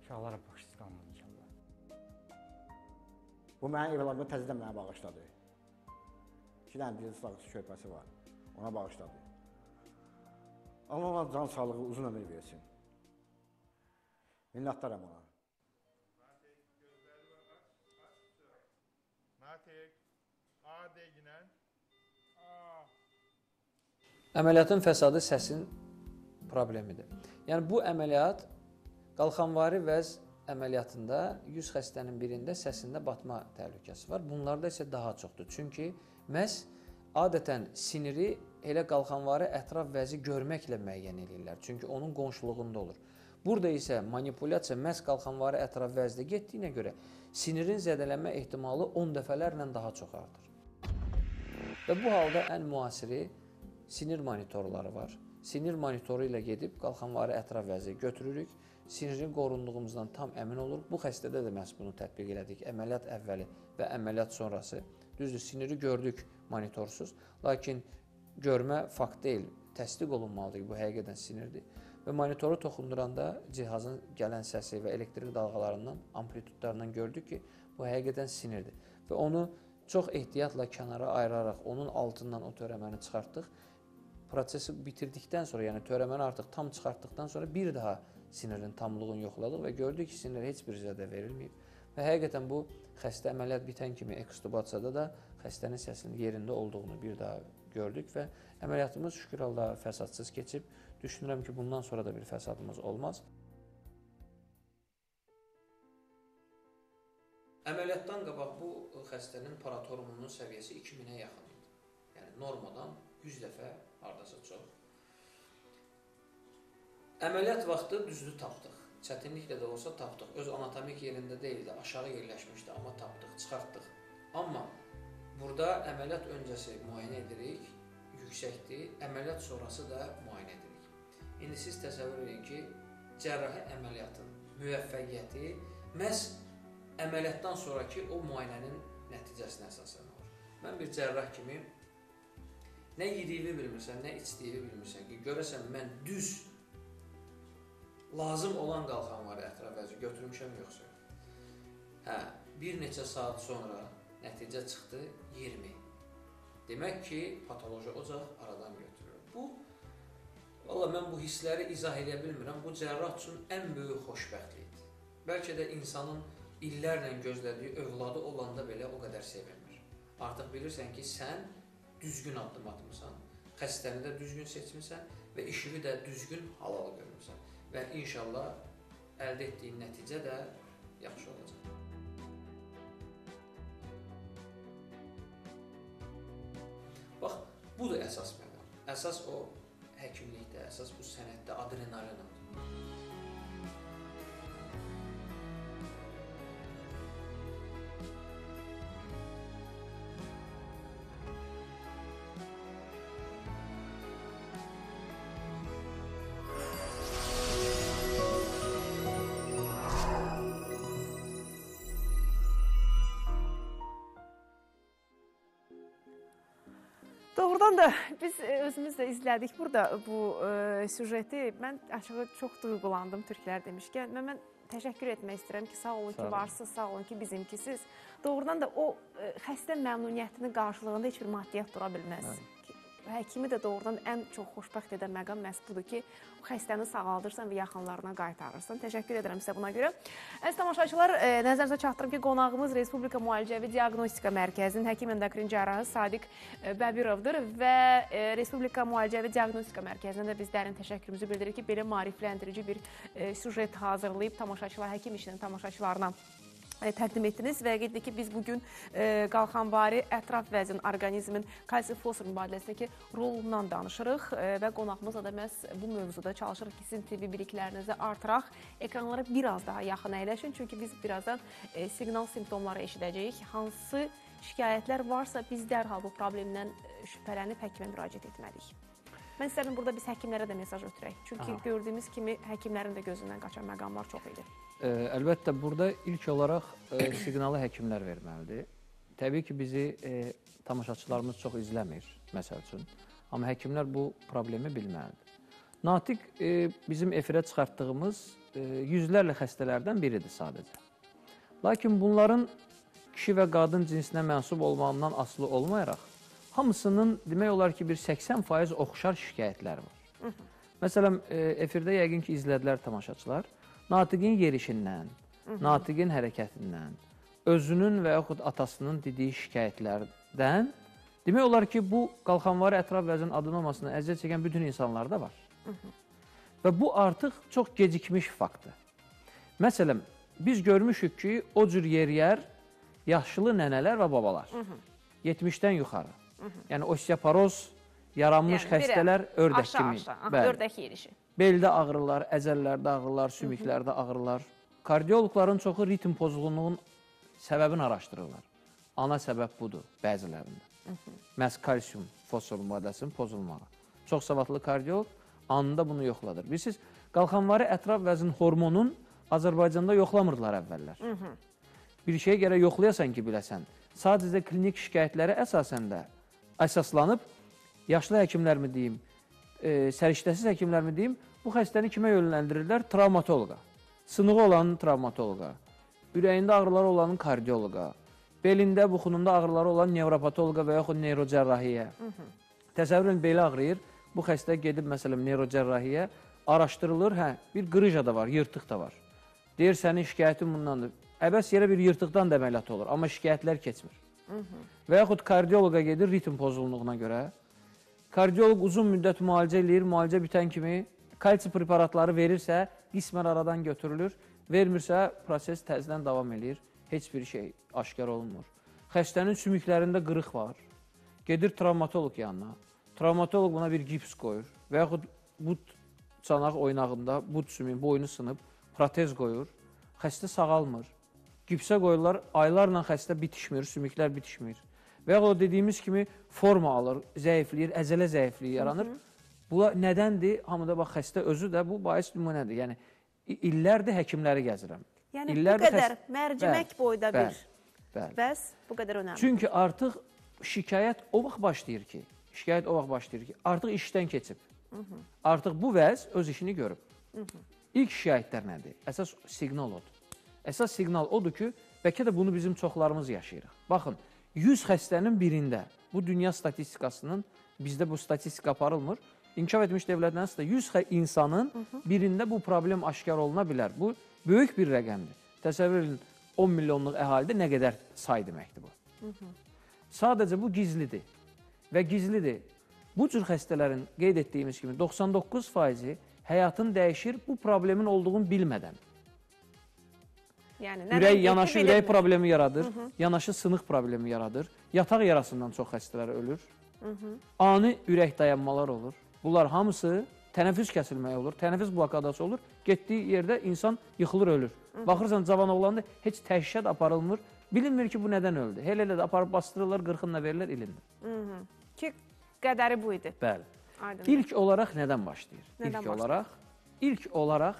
H: Uşaqlara baxışsız qalmaz inşallah.
G: Bu mənim evladımı təzədən mənə bağışladı. İki dənə dil sağlıqçı körpəsi var. Ona bağışladı. Allah ona can sağlığı, uzun ömür versin. Minnətdaram ona.
I: Natek, A deginən, A.
E: Əməliyyatın fəsadı səsin problemidir. Yəni bu əməliyyat qalxanvari vəz əməliyyatında 100 xəstənin birində səsində batma təhlükəsi var. Bunlarda isə daha çoxdur. Çünki məhz adətən siniri elə qalxanvari ətraf vəzi görməklə müəyyən edirlər. Çünki onun qonşuluğunda olur. Burada isə manipulyasiya məhz qalxanvari ətraf vəzdə getdiyinə görə sinirin zədələnmə ehtimalı 10 dəfələrlə daha çox artır. Və bu halda ən müasiri sinir monitorları var. Sinir monitoru ilə gedib qalxanvari ətraf vəzi götürürük sinirin qorunduğumuzdan tam əmin oluruq. Bu xəstədə də məhz bunu tətbiq elədik. Əməliyyat əvvəli və əməliyyat sonrası. Düzdür, siniri gördük monitorsuz, lakin görmə fakt deyil, təsdiq olunmalıdır ki, bu həqiqətən sinirdir. Və monitoru toxunduranda cihazın gələn səsi və elektrik dalğalarından, amplitudlarından gördük ki, bu həqiqətən sinirdir. Və onu çox ehtiyatla kənara ayıraraq onun altından o törəməni çıxartdıq. Prosesi bitirdikdən sonra, yəni törəməni artıq tam çıxartdıqdan sonra bir daha sinirin tamlığını yoxladıq və gördük ki, sinir heç bir zədə verilməyib. Və həqiqətən bu xəstə əməliyyat bitən kimi ekstubasiyada da xəstənin səsinin yerində olduğunu bir daha gördük və əməliyyatımız şükür Allaha fəsadsız keçib. Düşünürəm ki, bundan sonra da bir fəsadımız olmaz. Əməliyyatdan qabaq bu xəstənin paratormonun səviyyəsi 2000-ə yaxın idi. Yəni normadan 100 dəfə hardasa çox. Əməliyyat vaxtı düzdür tapdıq. Çətinliklə də olsa tapdıq. Öz anatomik yerində deyildi, aşağı yerləşmişdi, amma tapdıq, çıxartdıq. Amma burada əməliyyat öncəsi müayinə edirik,
C: yüksəkdir. Əməliyyat sonrası da müayinə edirik. İndi siz təsəvvür edin ki, cərrahi əməliyyatın müvəffəqiyyəti məhz əməliyyatdan sonrakı o müayinənin nəticəsinə əsasən olur. Mən bir cərrah kimi nə yediyini bilmirsən, nə içdiyini bilmirsən ki, görəsən mən düz lazım olan qalxan var ətraf vəzi götürmüşəm yoxsa yox. Hə, bir neçə saat sonra nəticə çıxdı 20. Demək ki, patoloji ocaq aradan götürülür. Bu Valla mən bu hissləri izah edə bilmirəm. Bu cərrah üçün ən böyük xoşbəxtlikdir. Bəlkə də insanın illərlə gözlədiyi övladı olanda belə o qədər sevinmir. Artıq bilirsən ki, sən düzgün addım atmısan, xəstəni də düzgün seçmisən və işini də düzgün halal görmüsən və inşallah əldə etdiyin nəticə də yaxşı olacaq. Bax, budur əsas məqam. Əsas o həkimlikdə, əsas bu sənətdə adrenalin adı.
A: Doğrudan da biz e, özümüz də izlədik burada bu e, süjeti. Mən açığı çox duyğulandım türklər demişkən. Və mən təşəkkür etmək istəyirəm ki, sağ olun
E: Sağ
A: ki, varsınız, sağ olun ki, bizimkisiz. Doğrudan da o e, xəstə məmnuniyyətinin qarşılığında heç bir maddiyyat dura bilməz. Ki, Həkimi də doğrudan ən çox xoşbəxt edən məqam məhz budur ki, o xəstəni sağaldırsan və yaxınlarına qaytarırsan. Təşəkkür edirəm sizə buna görə. Əziz tamaşaçılar, e, nəzərinizə çatdırım ki, qonağımız Respublika Müalicəvi Diaqnostika Mərkəzinin həkim endokrin cərrahı Sadiq e, Bəbirovdur və e, Respublika Müalicəvi Diaqnostika Mərkəzinə də biz dərin təşəkkürümüzü bildiririk ki, belə maarifləndirici bir süjet hazırlayıb tamaşaçılar, həkim işinin tamaşaçılarına təqdim etdiniz və qeyd edək ki, biz bu gün e, qalxanvari ətraf vəzin orqanizmin kalsium fosfor mübadiləsindəki rolundan danışırıq e, və qonağımızla da məhz bu mövzuda çalışırıq ki, sizin TV biliklərinizi artıraq, ekranlara biraz daha yaxın əyləşin, çünki biz birazdan e, siqnal simptomları eşidəcəyik. Hansı şikayətlər varsa biz dərhal bu problemdən e, şübhələnib həkimə müraciət etməliyik. Mən istərdim burada biz həkimlərə də mesaj ötürək. Çünki
E: Aha.
A: gördüyümüz kimi həkimlərin də gözündən qaçan məqamlar çox idi.
E: Əlbəttə burada ilk olaraq ə, siqnalı həkimlər verməlidir. Təbii ki, bizi ə, tamaşaçılarımız çox izləmir, məsəl üçün. Amma həkimlər bu problemi bilməlidir. Natiq ə, bizim efirə çıxartdığımız ə, yüzlərlə xəstələrdən biridir sadəcə. Lakin bunların kişi və qadın cinsinə mənsub olmağından asılı olmayaraq, hamısının demək olar ki, bir 80% oxşar şikayətləri var. Məsələn, e, efirdə yəqin ki, izlədilər tamaşaçılar. Natiqin yerişindən, natiqin hərəkətindən, özünün və yaxud atasının dediyi şikayətlərdən demək olar ki, bu qalxanvari ətraf vəzin adenomasına əziyyət çəkən bütün insanlarda var. Və bu artıq çox gecikmiş faktdır. Məsələn, biz görmüşük ki, o cür yeriyər yaşlı nənələr və babalar. 70-dən yuxarı. Yəni osteoporoz yaranmış
A: Yəni,
E: xəstələr ördək
A: Aşağı
E: kimi.
A: aşağı.
E: Bəli.
A: ördək yerişi.
E: Beldə ağrılar, əzəllərdə ağrılar, sümüklərdə ağrılar. Kardioloqların çoxu ritm pozğunluğunun səbəbini araşdırırlar. Ana səbəb budur bəzilərində. Məhz kalsium, fosfor maddəsinin pozulmağı. Çox savadlı kardioloq anında bunu yoxladır. Bilirsiniz, qalxanvari ətraf vəzin hormonun Azərbaycanda yoxlamırdılar əvvəllər. Bir şeyə görə yoxlayasan ki, biləsən. Sadəcə klinik şikayətlərə əsasən də əsaslanıb yaşlı həkimlərmi deyim, e, səriştəsiz həkimlərmi deyim, bu xəstəni kimə yönləndirirlər? Travmatoloqa. Sınığı olanın travmatoloqa, ürəyində ağrıları olanın kardioloqa, belində, buxununda ağrıları olan nevropatoloqa və yaxud neyrocərrahiyə. Təsəvvür edin, belə ağrıyır. Bu xəstə gedib məsələn neyrocərrahiyə araşdırılır, hə, bir qrıja da var, yırtıq da var. Deyir sənin şikayətin bundandır. Əbəs yerə bir yırtıqdan da əməliyyat olur, amma şikayətlər keçmir. Və yaxud kardioloqa gedir ritm pozğunluğuna görə. Kardioloq uzun müddət müalicə eləyir, müalicə bitən kimi kalsi preparatları verirsə, qismən aradan götürülür. Vermirsə, proses təzədən davam eləyir. Heç bir şey aşkar olunmur. Xəstənin sümüklərində qırıq var. Gedir travmatoloq yanına. Travmatoloq buna bir gips qoyur və yaxud but çanaq oynağında but sümüyün boynu sınıb protez qoyur. Xəstə sağalmır. Gipsə qoyurlar, aylarla xəstə bitişmir, sümüklər bitişmir. Və ya o dediyimiz kimi forma alır, zəifləyir, əzələ zəifliyi yaranır. Bunlar nədəndir? Hamıda bax xəstə özü də bu bais nümunədir. Yəni illərdir həkimləri gəzirəm.
A: Yəni
E: İllərdir
A: bu qədər
E: xəst-
A: mərcimək
E: Bəli,
A: boyda bir
E: bəli, bəli.
A: vəz bu qədər önəmli.
E: Çünki artıq şikayət o vaxt başlayır ki, şikayət o vaxt başlayır ki, artıq işdən keçib. Artıq bu vəz öz işini görüb. İlk şikayətlər nədir? Əsas siqnal odur. Əsas siqnal odur ki, bəlkə də bunu bizim çoxlarımız yaşayırıq. Baxın, 100 xəstənin birində bu dünya statistikasının bizdə bu statistika aparılmır. İnkişaf etmiş dövlətlərin arasında 100 xə- insanın birində bu problem aşkar oluna bilər. Bu böyük bir rəqəmdir. Təsəvvür edin 10 milyonluq əhalidə nə qədər say deməkdir bu. Sadəcə bu gizlidir və gizlidir. Bu cür xəstələrin qeyd etdiyimiz kimi 99%-i həyatın dəyişir bu problemin olduğunu bilmədən.
A: Yəni
E: Ürək yanaşı ürək problemi yaradır, yanaşı sınıq problemi yaradır. Yataq yarasından çox xəstələr ölür. Ani ürək dayanmalar olur. Bunlar hamısı tənəffüs kəsilməyi olur, tənəffüs blokadası olur. Getdiyi yerdə insan yıxılır, ölür. Baxırsan cavan oğlanda heç təşhis aparılmır. Bilinmir ki, bu nədən öldü. Elə-elə də aparıb bastırırlar, qırxınla verirlər, ilindir.
A: ki qədəri bu idi.
E: Bəli.
A: Aydın.
E: İlk olaraq nədən başlayır?
A: Nədən
E: ilk
A: başlayır?
E: olaraq ilk olaraq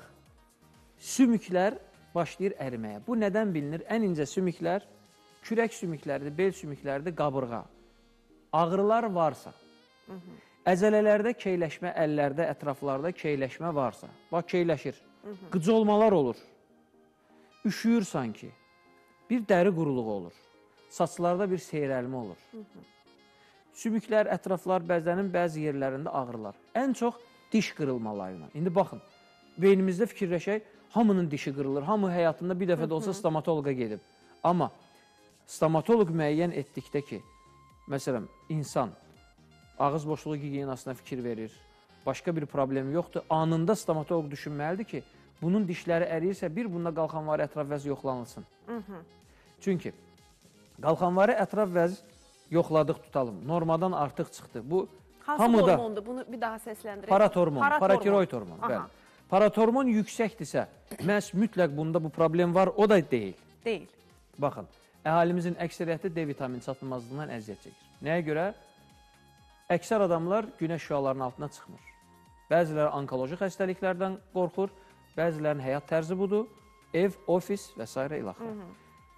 E: sümüklər başlayır əriməyə. Bu nədən bilinir? Ən incə sümüklər kürək sümükləridir, bel sümükləridir, qabırğa. Ağrılar varsa, əzələlərdə keyləşmə, əllərdə, ətraflarda keyləşmə varsa, bax keyləşir. Qıcolmalar olur. Üşüyür sanki. Bir dəri quruluğu olur. Saçlarda bir seyrəlmə olur. Sümüklər, ətraflar, bəzənin bəzi yerlərində ağrılar. Ən çox diş qırılmalarına. İndi baxın, beynimizdə fikirləşək, hamının dişi qırılır, hamı həyatında bir dəfə də olsa stomatoloqa gedib. Amma stomatoloq müəyyən etdikdə ki, məsələn, insan ağız boşluğu gigiyenasına fikir verir, başqa bir problemi yoxdur, anında stomatoloq düşünməlidir ki, bunun dişləri əriyirsə, bir bunda qalxanvari ətraf vəz yoxlanılsın. Çünki qalxanvari ətraf vəz yoxladıq tutalım. Normadan artıq çıxdı. Bu
A: Hansı
E: hamıda
A: hormondur? Bunu bir daha səsləndirək.
E: paratormon,
A: Paratormon.
E: paratiroid hormon. Bəli. Paratormon yüksəkdirsə, məhz mütləq bunda bu problem var, o da deyil.
A: Deyil.
E: Baxın, əhalimizin əksəriyyəti D vitamini çatılmazlığından əziyyət çəkir. Nəyə görə? Əksər adamlar günəş şüalarının altına çıxmır. Bəziləri onkoloji xəstəliklərdən qorxur, bəzilərinin həyat tərzi budur, ev, ofis və s. ilaxır.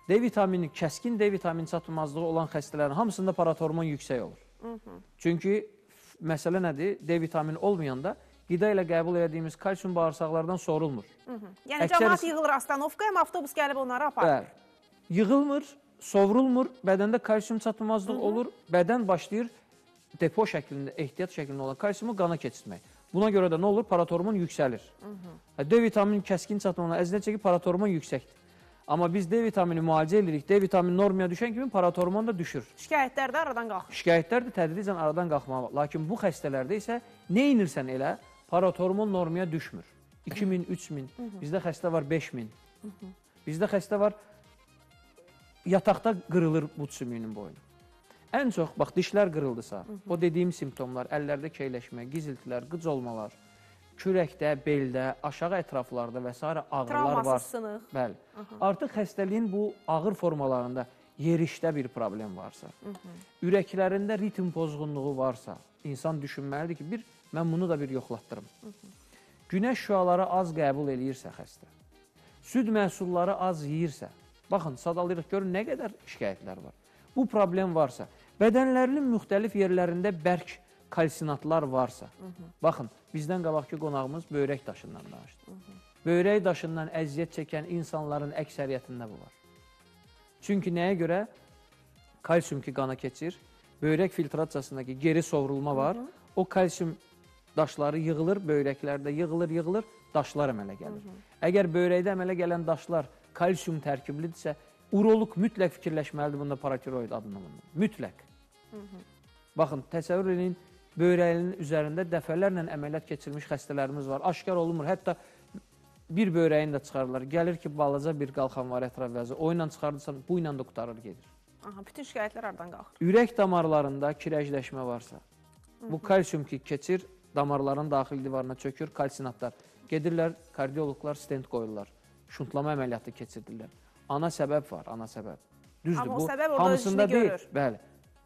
E: D vitamini, kəskin D vitamini çatılmazlığı olan xəstələrin hamısında paratormon yüksək olur. Çünki f- məsələ nədir? D vitamini olmayanda qida ilə qəbul etdiyimiz kalsium bağırsaqlardan sorulmur.
A: Yəni
E: Əksər-
A: cəmaət yığılır astanovkaya, amma avtobus gəlib onları aparır.
E: Bəli. Yığılmır, sovrulmur, bədəndə kalsium çatılmazlığı olur, bədən başlayır depo şəklində, ehtiyat şəklində olan kalsiumu qana keçirmək. Buna görə də nə olur? Paratormon yüksəlir. Hə, D vitamini kəskin çatılmazlığı əziyyət çəkir, paratormon yüksəkdir. Amma biz D vitamini müalicə edirik, D vitamini normaya düşən kimi paratormon da düşür.
A: Şikayətlər də aradan qalxır.
E: Şikayətlər də tədricən aradan qalxmalı. Lakin bu xəstələrdə isə nə inirsən elə, paratormon normaya düşmür. 2000, 3000, bizdə xəstə var 5000. Bizdə xəstə var yataqda qırılır bud sümüyünün boynu. Ən çox bax dişlər qırıldısa, o dediyim simptomlar, əllərdə keyləşmə, giziltilər, qıc olmalar, kürəkdə, beldə, aşağı ətraflarda və s. ağrılar
A: Travmasız
E: var.
A: sınıq.
E: Bəli. Artıq xəstəliyin bu ağır formalarında yerişdə bir problem varsa, ürəklərində ritm pozğunluğu varsa, insan düşünməlidir ki, bir mən bunu da bir yoxlatdırım. Günəş şüaları az qəbul eləyirsə xəstə, süd məhsulları az yeyirsə, baxın, sadalayırıq, görün nə qədər şikayətlər var. Bu problem varsa, bədənlərinin müxtəlif yerlərində bərk kalsinatlar varsa, baxın, bizdən qabaqki qonağımız böyrək daşından danışdı. Böyrək daşından əziyyət çəkən insanların əksəriyyətində bu var. Çünki nəyə görə? Kalsium ki qana keçir, böyrək filtrasiyasındakı geri sovrulma var. O kalsium daşları yığılır, böyrəklərdə yığılır, yığılır, daşlar əmələ gəlir. Əgər böyrəkdə əmələ gələn daşlar kalsium tərkiblidirsə, uroloq mütləq fikirləşməlidir bunda paratiroid adlanır. Mütləq. Baxın, təsəvvür edin, böyrəyinin üzərində dəfələrlə əməliyyat keçirmiş xəstələrimiz var. Aşkar olunmur. Hətta bir böyrəyini də çıxarırlar. Gəlir ki, balaca bir qalxan var ətraf vəzi. O ilə çıxardırsan, bu ilə də qutarır gedir.
A: Aha, bütün şikayətlər aradan qalxır.
E: Ürək damarlarında kirəcləşmə varsa, bu kalsium ki keçir, damarların daxili divarına çökür, kalsinatlar. Gedirlər, kardioloqlar stent qoyurlar. Şuntlama əməliyyatı keçirdirlər. Ana səbəb var, ana səbəb. Düzdür,
A: Amma
E: bu
A: səbəb
E: hamısında deyil.
A: görür.
E: Bəli.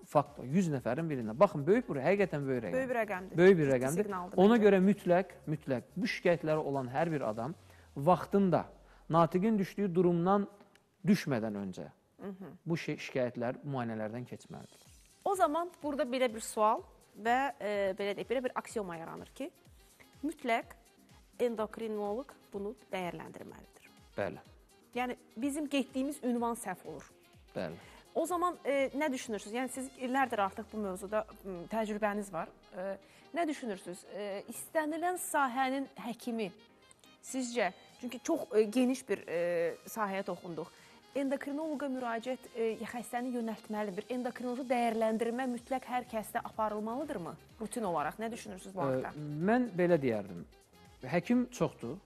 E: fakt var. 100 nəfərin birində. Baxın, böyük bir həqiqətən böyük rəqəm.
A: Böyük bir rəqəmdir.
E: Böyük bir rəqəmdir. Ona görə mütləq, mütləq bu şikayətləri olan hər bir adam vaxtında natiqin düşdüyü durumdan düşmədən öncə bu şi- şikayətlər müayinələrdən keçməlidir.
A: O zaman burada belə bir sual və e, belə deyək, belə bir aksioma yaranır ki, mütləq endokrinoloq bunu dəyərləndirməlidir.
E: Bəli,
A: Yəni bizim getdiyimiz ünvan səhv olur.
E: bəli.
A: O zaman e, nə düşünürsüz? Yəni siz illərdir artıq bu mövzuda təcrübəniz var. E, nə düşünürsüz? E, istənilən sahənin həkimi sizcə, çünki çox e, geniş bir e, sahəyə toxunduq. Endokrinoloqa müraciət e, xəstəni yönəltməlidir. Endokrinoloji dəyərləndirmə mütləq hər kəsdə aparılmalıdırmı? Rutin olaraq nə düşünürsüz bu haqda?
E: Mən belə deyərdim. Həkim çoxdur.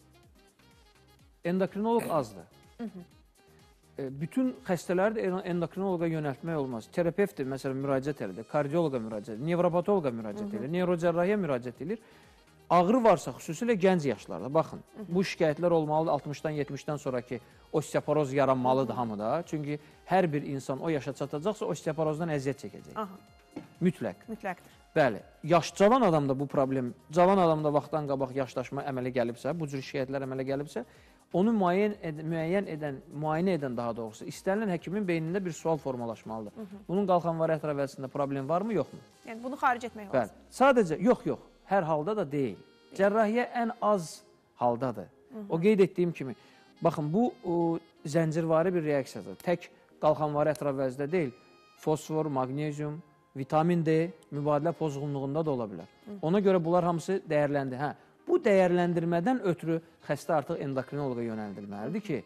E: Endokrinoloq [clears throat] azdır. Ə, Bütün xəstələri də en- endokrinoloqa yönəltmək olmaz. Terapevtdir, məsələn, müraciət edir, kardioloqa müraciət edir, nevropatoloqa müraciət edir, neyrocərrahiyə müraciət edir. Ağrı varsa, xüsusilə gənc yaşlarda, baxın, bu şikayətlər olmalıdır 60-dan 70-dən sonraki osteoporoz yaranmalıdır hamıda. Çünki hər bir insan o yaşa çatacaqsa osteoporozdan əziyyət çəkəcək.
A: Aha,
E: Mütləq.
A: mütləqdir.
E: Bəli, yaş cavan adamda bu problem, cavan adamda vaxtdan qabaq yaşlaşma əmələ gəlibsə, bu cür şikayətlər əmələ gəlibsə, onu müəyyən ed müəyyən edən, müayinə edən daha doğrusu istənilən həkimin beynində bir sual formalaşmalıdır. Bunun qalxanvari ətraf əvvəlsində problem varmı, yoxmu?
A: Yəni bunu xaric etmək
E: Bəli.
A: lazım.
E: Sadəcə yox, yox, hər halda da deyil. Cərrahiyyə ən az haldadır. O qeyd etdiyim kimi, baxın bu o, zəncirvari bir reaksiyadır. Tək qalxanvari ətraf vəzdə deyil, fosfor, maqnezium, vitamin D mübadilə pozğunluğunda da ola bilər. Ona görə bunlar hamısı dəyərləndi. Hə, bu dəyərləndirmədən ötürü xəstə artıq endokrinoloqa yönəldilməlidir ki,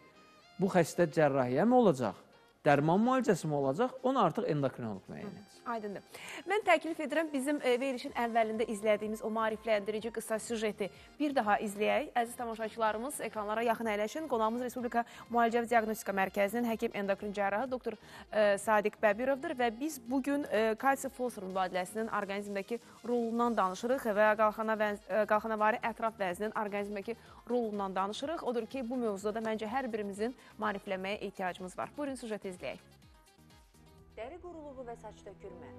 E: bu xəstə cərrahiyyəmi olacaq, dərman müalicəsi mi olacaq, onu artıq endokrinoloq müəyyən etsin.
A: Aydındır. Mən təklif edirəm bizim e, verilişin əvvəlində izlədiyimiz o maarifləndirici qısa süjeti bir daha izləyək. Əziz tamaşaçılarımız, ekranlara yaxın əyləşin. Qonağımız Respublika Müalicə və Diaqnostika Mərkəzinin həkim endokrin cərrahı doktor e, Sadiq Bəbirovdur və biz bu gün e, kalsium fosfor mübadiləsinin orqanizmdəki rolundan danışırıq və qalxanavari ətraf vəznin orqanizmdəki rolundan danışırıq. Odur ki, bu mövzuda da məncə hər birimizin maariflənməyə ehtiyacımız var. Buyurun süjeti izləyək.
B: Dəri quruluğu və saç tökülmə.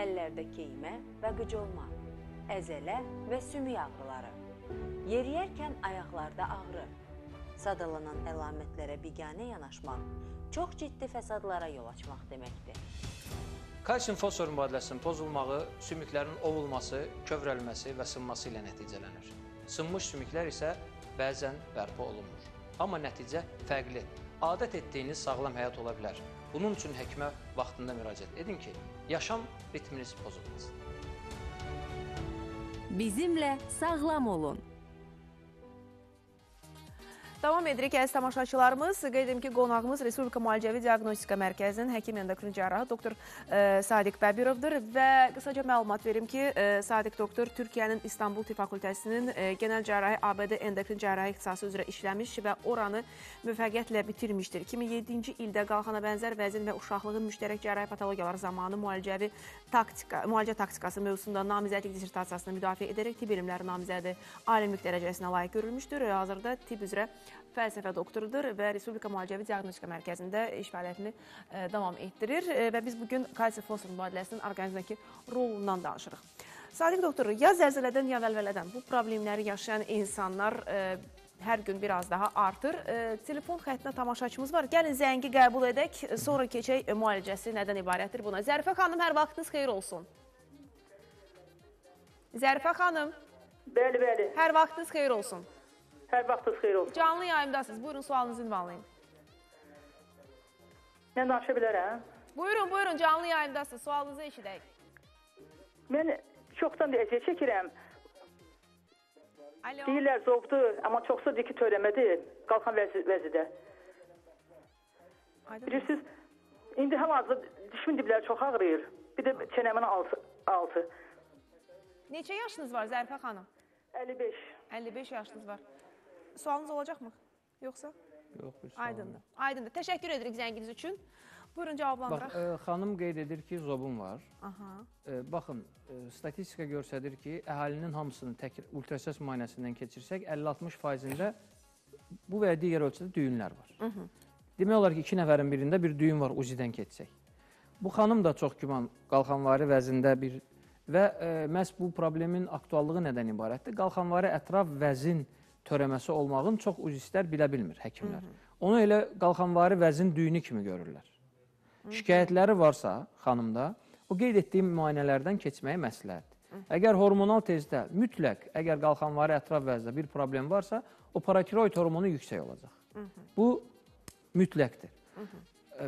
B: Əllərdə keymə və qıcılma, əzələ və sümük ağrıları. Yeriyərkən ayaqlarda ağrı, sadalanan əlamətlərə biganə yanaşmaq çox ciddi fəsadlara yol açmaq deməkdir.
C: Kalsium fosfor mübadiləsinin pozulmağı sümüklərin ovulması, kövrəlməsi və sınması ilə nəticələnir. Sınmış sümüklər isə bəzən bərpa olunmur. Amma nəticə fərqli. Adət etdiyiniz sağlam həyat ola bilər. Bunun üçün həkimə vaxtında müraciət edin ki, yaşam ritminiz pozulmasın.
D: Bizimlə sağlam olun.
A: Davam edirik əziz tamaşaçılarımız. Qeyd edim ki, qonağımız Respublika Müalicəvi Diaqnostika Mərkəzinin həkim endokrin cərrahı doktor e, Sadiq Bəbirovdur və qısaca məlumat verim ki, e, Sadiq doktor Türkiyənin İstanbul Tibb Fakültəsinin e, genəl cərrahi ABD endokrin cərrahi ixtisası üzrə işləmiş və oranı müvəffəqiyyətlə bitirmişdir. 2007-ci ildə qalxana bənzər vəzin və uşaqlığın müştərək cərrahi patologiyaları zamanı müalicəvi taktika, müalicə taktikası mövzusunda namizədlik dissertasiyasını müdafiə edərək tibb elmləri namizədi alimlik dərəcəsinə layiq görülmüşdür. Hazırda tibb üzrə fəlsəfə doktorudur və Respublika Müalicəvi Diaqnostika Mərkəzində iş fəaliyyətini e, davam etdirir e, və biz bu gün kalsium fosfor mübadiləsinin orqanizmdəki rolundan danışırıq. Sadiq doktor, ya zəlzələdən ya vəlvələdən bu problemləri yaşayan insanlar e, hər gün biraz daha artır. Telefon xəttinə tamaşaçımız var. Gəlin zəngi qəbul edək, sonra keçək müalicəsi nədən ibarətdir buna. Zərifə xanım, hər vaxtınız xeyir olsun. Zərifə xanım,
J: Bəli, bəli.
A: hər vaxtınız xeyir olsun.
J: Hər vaxtınız xeyir olsun.
A: Canlı yayımdasınız. Buyurun sualınızı ünvanlayın.
J: Mən danışa bilərəm.
A: Buyurun, buyurun, canlı yayımdasınız. Sualınızı eşidək.
J: Mən çoxdan da əziyyət çəkirəm.
A: Alo.
J: Deyirlər zovdur, amma çoxsa diki törəmədir qalxan vəzi, vəzidə. Bilirsiniz, indi hal-hazırda dişimin dibləri çox ağrıyır. Bir də çənəmin altı. altı.
A: Neçə yaşınız var Zərifə xanım?
J: 55.
A: 55 yaşınız var. Sualınız olacaqmı? Yoxsa?
E: Yox, bir sual
A: Aydındır. Aydındır. Təşəkkür edirik zənginiz üçün. Buyurun cavablandıraq.
E: Bax, ə, xanım qeyd edir ki, zobun var.
A: Aha.
E: Ə, Baxın, ə, statistika göstərir ki, əhalinin hamısını tək ultrasəs müayinəsindən keçirsək 50-60 faizində bu və ya digər ölçüdə düyünlər var. Demək olar ki, iki nəfərin birində bir düyün var, uzidən keçsək. Bu xanım da çox güman qalxanvari vəzində bir və e, məhz bu problemin aktuallığı nədən ibarətdir? Qalxanvari ətraf vəzin törəməsi olmağın çox uzistlər bilə bilmir həkimlər. Onu elə qalxanvari vəzin düyünü kimi görürlər. Şikayətləri varsa xanımda, o qeyd etdiyim müayinələrdən keçməyi məsləhətdir. Əgər hormonal tezdə mütləq, əgər qalxanvari ətraf vəzdə bir problem varsa, o paratiroid hormonu yüksək olacaq. Bu mütləqdir.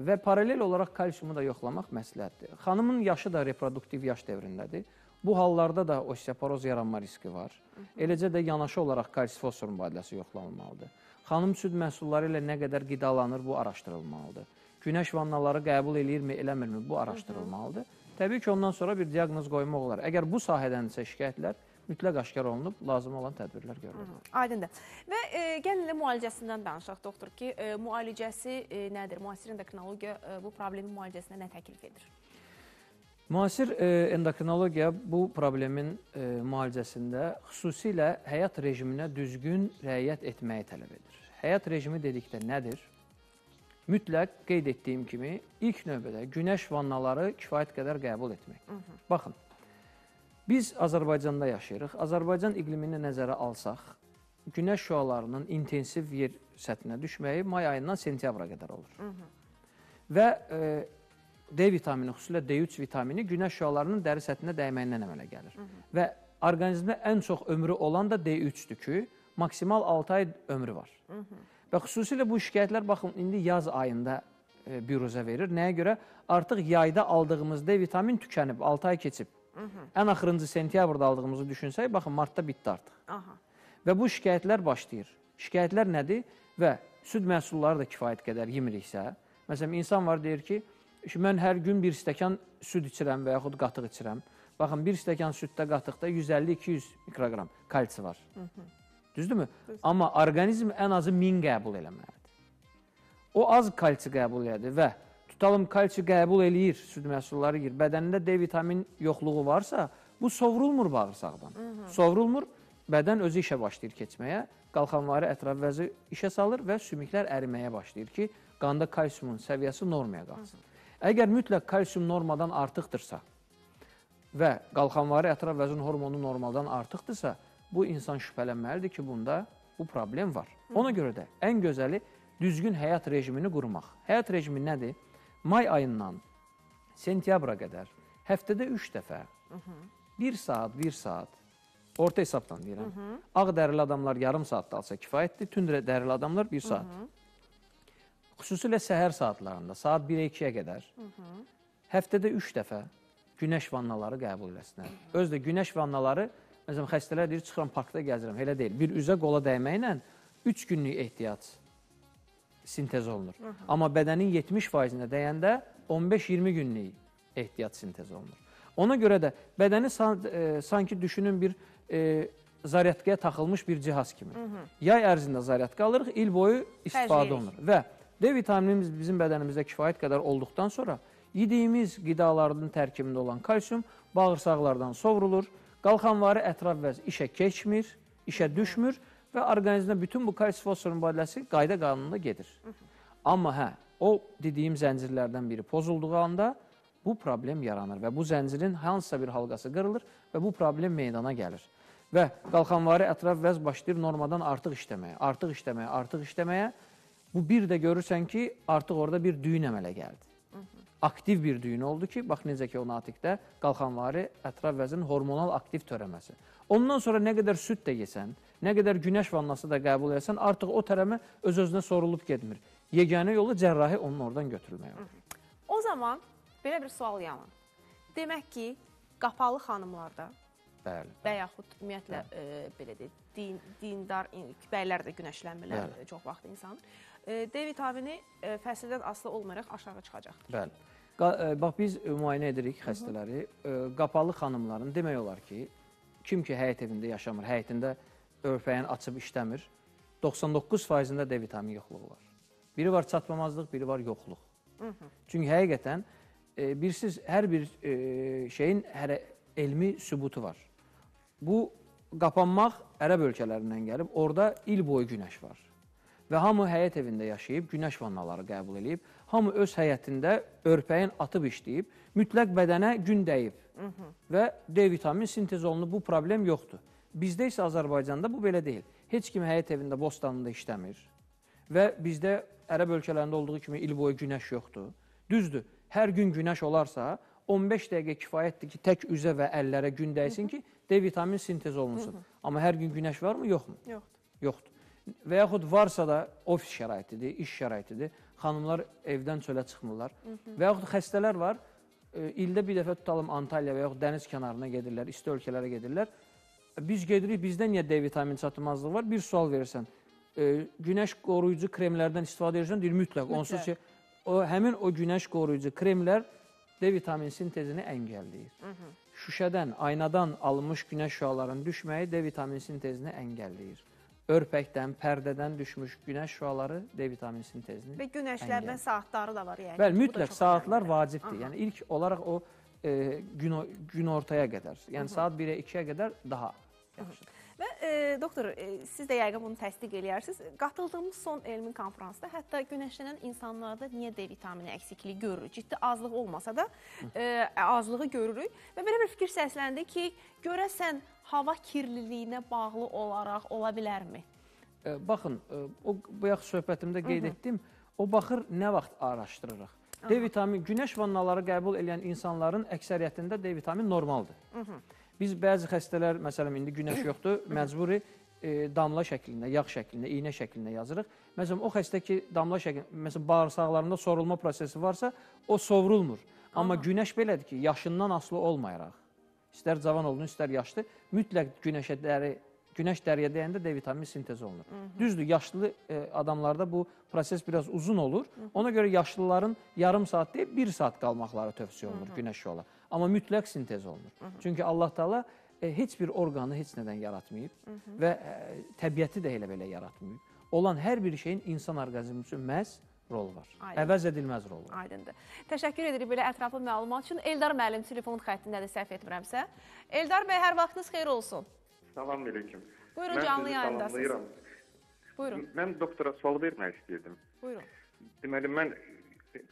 E: Və paralel olaraq kalsiumu da yoxlamaq məsləhətdir. Xanımın yaşı da reproduktiv yaş dövründədir. Bu hallarda da osteoporoz yaranma riski var. Eləcə də yanaşı olaraq kalsi-fosfor mübadiləsi yoxlanılmalıdır. Xanım süd məhsulları ilə nə qədər qidalanır, bu araşdırılmalıdır. Günəş vannaları qəbul eləyirmi, eləmirmi, bu araşdırılmalıdır. Təbii ki, ondan sonra bir diaqnoz qoymaq olar. Əgər bu sahədənsə şikayətlər mütləq aşkar olunub, lazım olan tədbirlər görülür.
A: Aydındır. Və e, gəlin elə müalicəsindən danışaq doktor ki, e, müalicəsi e, nədir? Müasir endokrinologiya e, bu problemin müalicəsinə nə təklif edir?
E: Müasir e, endokrinologiya bu problemin e, müalicəsində xüsusilə həyat rejiminə düzgün riayət etməyi tələb edir. Həyat rejimi dedikdə nədir? Mütləq qeyd etdiyim kimi ilk növbədə günəş vannaları kifayət qədər qəbul etmək. Hı -hı. Baxın, biz Azərbaycanda yaşayırıq. Azərbaycan iqlimini nəzərə alsaq, günəş şüalarının intensiv yer səthinə düşməyi may ayından sentyabra qədər olur. Hı -hı. Və e, D vitamini, xüsusilə D3 vitamini günəş şüalarının dəri səthinə dəyməyindən əmələ gəlir. Hı -hı. Və orqanizmdə ən çox ömrü olan da D3-dür ki, maksimal 6 ay ömrü var. Hı -hı. Və xüsusilə bu şikayətlər baxın indi yaz ayında e, büruzə verir. Nəyə görə? Artıq yayda aldığımız D vitamin tükənib, 6 ay keçib. Hı -hı. Ən axırıncı sentyabrda aldığımızı düşünsək, baxın martda bitdi artıq. Aha. Və bu şikayətlər başlayır. Şikayətlər nədir? Və süd məhsulları da kifayət qədər yemiriksə, məsələn insan var deyir ki, mən hər gün bir stəkan süd içirəm və yaxud qatıq içirəm. Baxın, bir stəkan süddə qatıqda 150-200 mikroqram kalsi var. -hı. Düzdürmü? Düzdür. Amma orqanizm ən azı 1000 qəbul eləməlidir. O az kalsi qəbul edir və tutalım kalsi qəbul eləyir, süd məhsulları yeyir. Bədənində D vitamin yoxluğu varsa, bu sovrulmur bağırsaqdan. Hı -hı. Sovrulmur, bədən özü işə başlayır keçməyə, qalxanvari ətraf vəzi işə salır və sümüklər əriməyə başlayır ki, qanda kalsiumun səviyyəsi normaya qalsın. Hı -hı. Əgər mütləq kalsium normadan artıqdırsa və qalxanvari ətraf vəzin hormonu normaldan artıqdırsa, bu insan şübhələnməlidir ki, bunda bu problem var. Ona görə də ən gözəli düzgün həyat rejimini qurmaq. Həyat rejimi nədir? May ayından sentyabra qədər həftədə 3 dəfə 1 saat, 1 saat orta hesabdan deyirəm. Ağ dərili adamlar yarım saat da alsa kifayətdir. Tünd dərili adamlar 1 saat. Hı -hı. Xüsusilə səhər saatlarında saat 1-ə 2-yə qədər Hı -hı. həftədə 3 dəfə günəş vannaları qəbul eləsinlər. Özdə günəş vannaları Məsələn, xəstələr deyir, çıxıram parkda gəzirəm. Elə deyil. Bir üzə qola dəyməklə 3 günlük ehtiyac sintez olunur. Hı -hı. Amma bədənin 70%-nə dəyəndə 15-20 günlük ehtiyac sintez olunur. Ona görə də bədəni san, e, sanki düşünün bir e, zaryadkaya taxılmış bir cihaz kimi. Hı -hı. Yay ərzində zaryadka alırıq, il boyu istifadə olunur. Və D vitaminimiz bizim bədənimizdə kifayət qədər olduqdan sonra yediyimiz qidaların tərkibində olan kalsium bağırsaqlardan sovrulur qalxanvari ətraf vəz işə keçmir, işə düşmür və orqanizmdə bütün bu kalsi fosfor mübadiləsi qayda qanununda gedir. Amma hə, o dediyim zəncirlərdən biri pozulduğu anda bu problem yaranır və bu zəncirin hansısa bir halqası qırılır və bu problem meydana gəlir. Və qalxanvari ətraf vəz başlayır normadan artıq işləməyə, artıq işləməyə, artıq işləməyə. Bu bir də görürsən ki, artıq orada bir düyün əmələ gəldi aktiv bir düyün oldu ki, bax necə ki o natiqdə qalxanvari ətraf vəzin hormonal aktiv törəməsi. Ondan sonra nə qədər süd də yesən, nə qədər günəş vannası da qəbul etsən, artıq o tərəmə öz-özünə sorulub getmir. Yeganə yolu cərrahi onun oradan götürülmək olur.
A: O zaman belə bir sual yanır. Demək ki, qapalı xanımlarda
E: Bəli.
A: Və yaxud ümumiyyətlə e, belə deyək, din, dindar bəylər də günəşlənmirlər çox vaxt insan. D vitamini e, fəsildən asılı olmayaraq aşağı çıxacaqdır.
E: Bəli. E, bax biz müayinə edirik xəstələri. E, qapalı xanımların demək olar ki, kim ki həyət evində yaşamır, həyətində örpəyin açıb işləmir, 99%-də D vitamini yoxluğu var. Biri var çatmamazlıq, biri var yoxluq. Hı -hı. Çünki həqiqətən e, birsiz hər bir e, şeyin hər elmi sübutu var. Bu qapanmaq ərəb ölkələrindən gəlib, orada il boyu günəş var. Və hamı həyət evində yaşayıb, günəş vannaları qəbul edib, hamı öz həyətində örpəyin atıb işləyib, mütləq bədənə gün dəyib və D vitamin sintez olunub, bu problem yoxdur. Bizdə isə Azərbaycanda bu belə deyil. Heç kim həyət evində, bostanında işləmir və bizdə ərəb ölkələrində olduğu kimi il boyu günəş yoxdur. Düzdür, hər gün günəş olarsa, 15 dəqiqə kifayətdir ki, tək üzə və əllərə gün dəysin ki, D vitamin sintez olunsun. Amma hər gün günəş varmı, yoxmu?
A: Yoxdur.
E: Yoxdur. Və yaxud varsa da ofis şəraitidir, iş şəraitidir. Xanımlar evdən çölə çıxmırlar. Və yaxud xəstələr var, e, ildə bir dəfə tutalım Antalya və yaxud dəniz kənarına gedirlər, isti ölkələrə gedirlər. Biz gedirik, bizdə niyə D vitamin çatılmazlığı var? Bir sual verirsən. E, günəş qoruyucu kremlərdən istifadə edirsən, deyir mütləq. Onsuz ki, o həmin o günəş qoruyucu kremlər D vitamin sintezini əngəlləyir. Şüşədən, aynadan alınmış günəş şüalarının düşməyi D vitamin sintezini əngəlləyir. Örpəkdən, pərdədən düşmüş günəş şüaları D vitamin sintezini
A: Və günəşlərdən
E: Əngəl.
A: saatları da var yəni.
E: Bəli, mütləq saatlar vacibdir.
A: Aha.
E: Yəni ilk olaraq o e, gün gün ortaya qədər, yəni saat 1-ə 2-yə qədər daha yaxşıdır.
A: Və e, doktor, e, siz də yəqin bunu təsdiq eləyərsiniz. Qatıldığımız son elmi konfransda hətta günəşlənən insanlarda niyə D vitamini əksikliyi görürük? Ciddi azlıq olmasa da e, azlığı görürük və belə bir fikir səsləndi ki, görəsən hava kirliliyinə bağlı olaraq ola bilərmi?
E: E, baxın, e, o bayaq söhbətimdə qeyd etdim. O baxır nə vaxt araşdırırıq. D vitamini, günəş vannaları qəbul edən insanların əksəriyyətində D vitamini normaldır. Biz bəzi xəstələr, məsələn, indi günəş [coughs] yoxdur, məcburi e, damla şəklində, yağ şəklində, iynə şəklində yazırıq. Məsələn, o xəstə ki, damla şəklində, məsələn, bağırsaqlarında sorulma prosesi varsa, o sovrulmur. Amma günəş belədir ki, yaşından asılı olmayaraq, istər cavan olsun, istər yaşlı, mütləq günəşə dəri günəş dəriyə dəyəndə D vitamini sintez olunur. Düzdür, yaşlı e, adamlarda bu proses biraz uzun olur. Ona görə yaşlıların yarım saat deyil, 1 saat qalmaqları tövsiyə olunur günəş şüalar. Amma mütləq sintez olunur. Çünki Allah Taala e, heç bir orqanı heç nədən yaratmayıb və e, təbiəti də elə belə yaratmayıb. Olan hər bir şeyin insan orqanizmi üçün məhz rol var.
A: Aydın.
E: Əvəz edilməz rol var.
A: Aydındır. Təşəkkür edirik belə ətraflı məlumat üçün. Eldar müəllim telefon xəttindədir səhv etmirəmsə. Eldar bəy, hər vaxtınız xeyir olsun.
K: Salam aleyküm.
A: Buyurun,
K: Mən
A: canlı yayındasınız. Buyurun,
K: Mən doktora sual vermək istəyirdim.
A: buyurun.
K: Deməli mən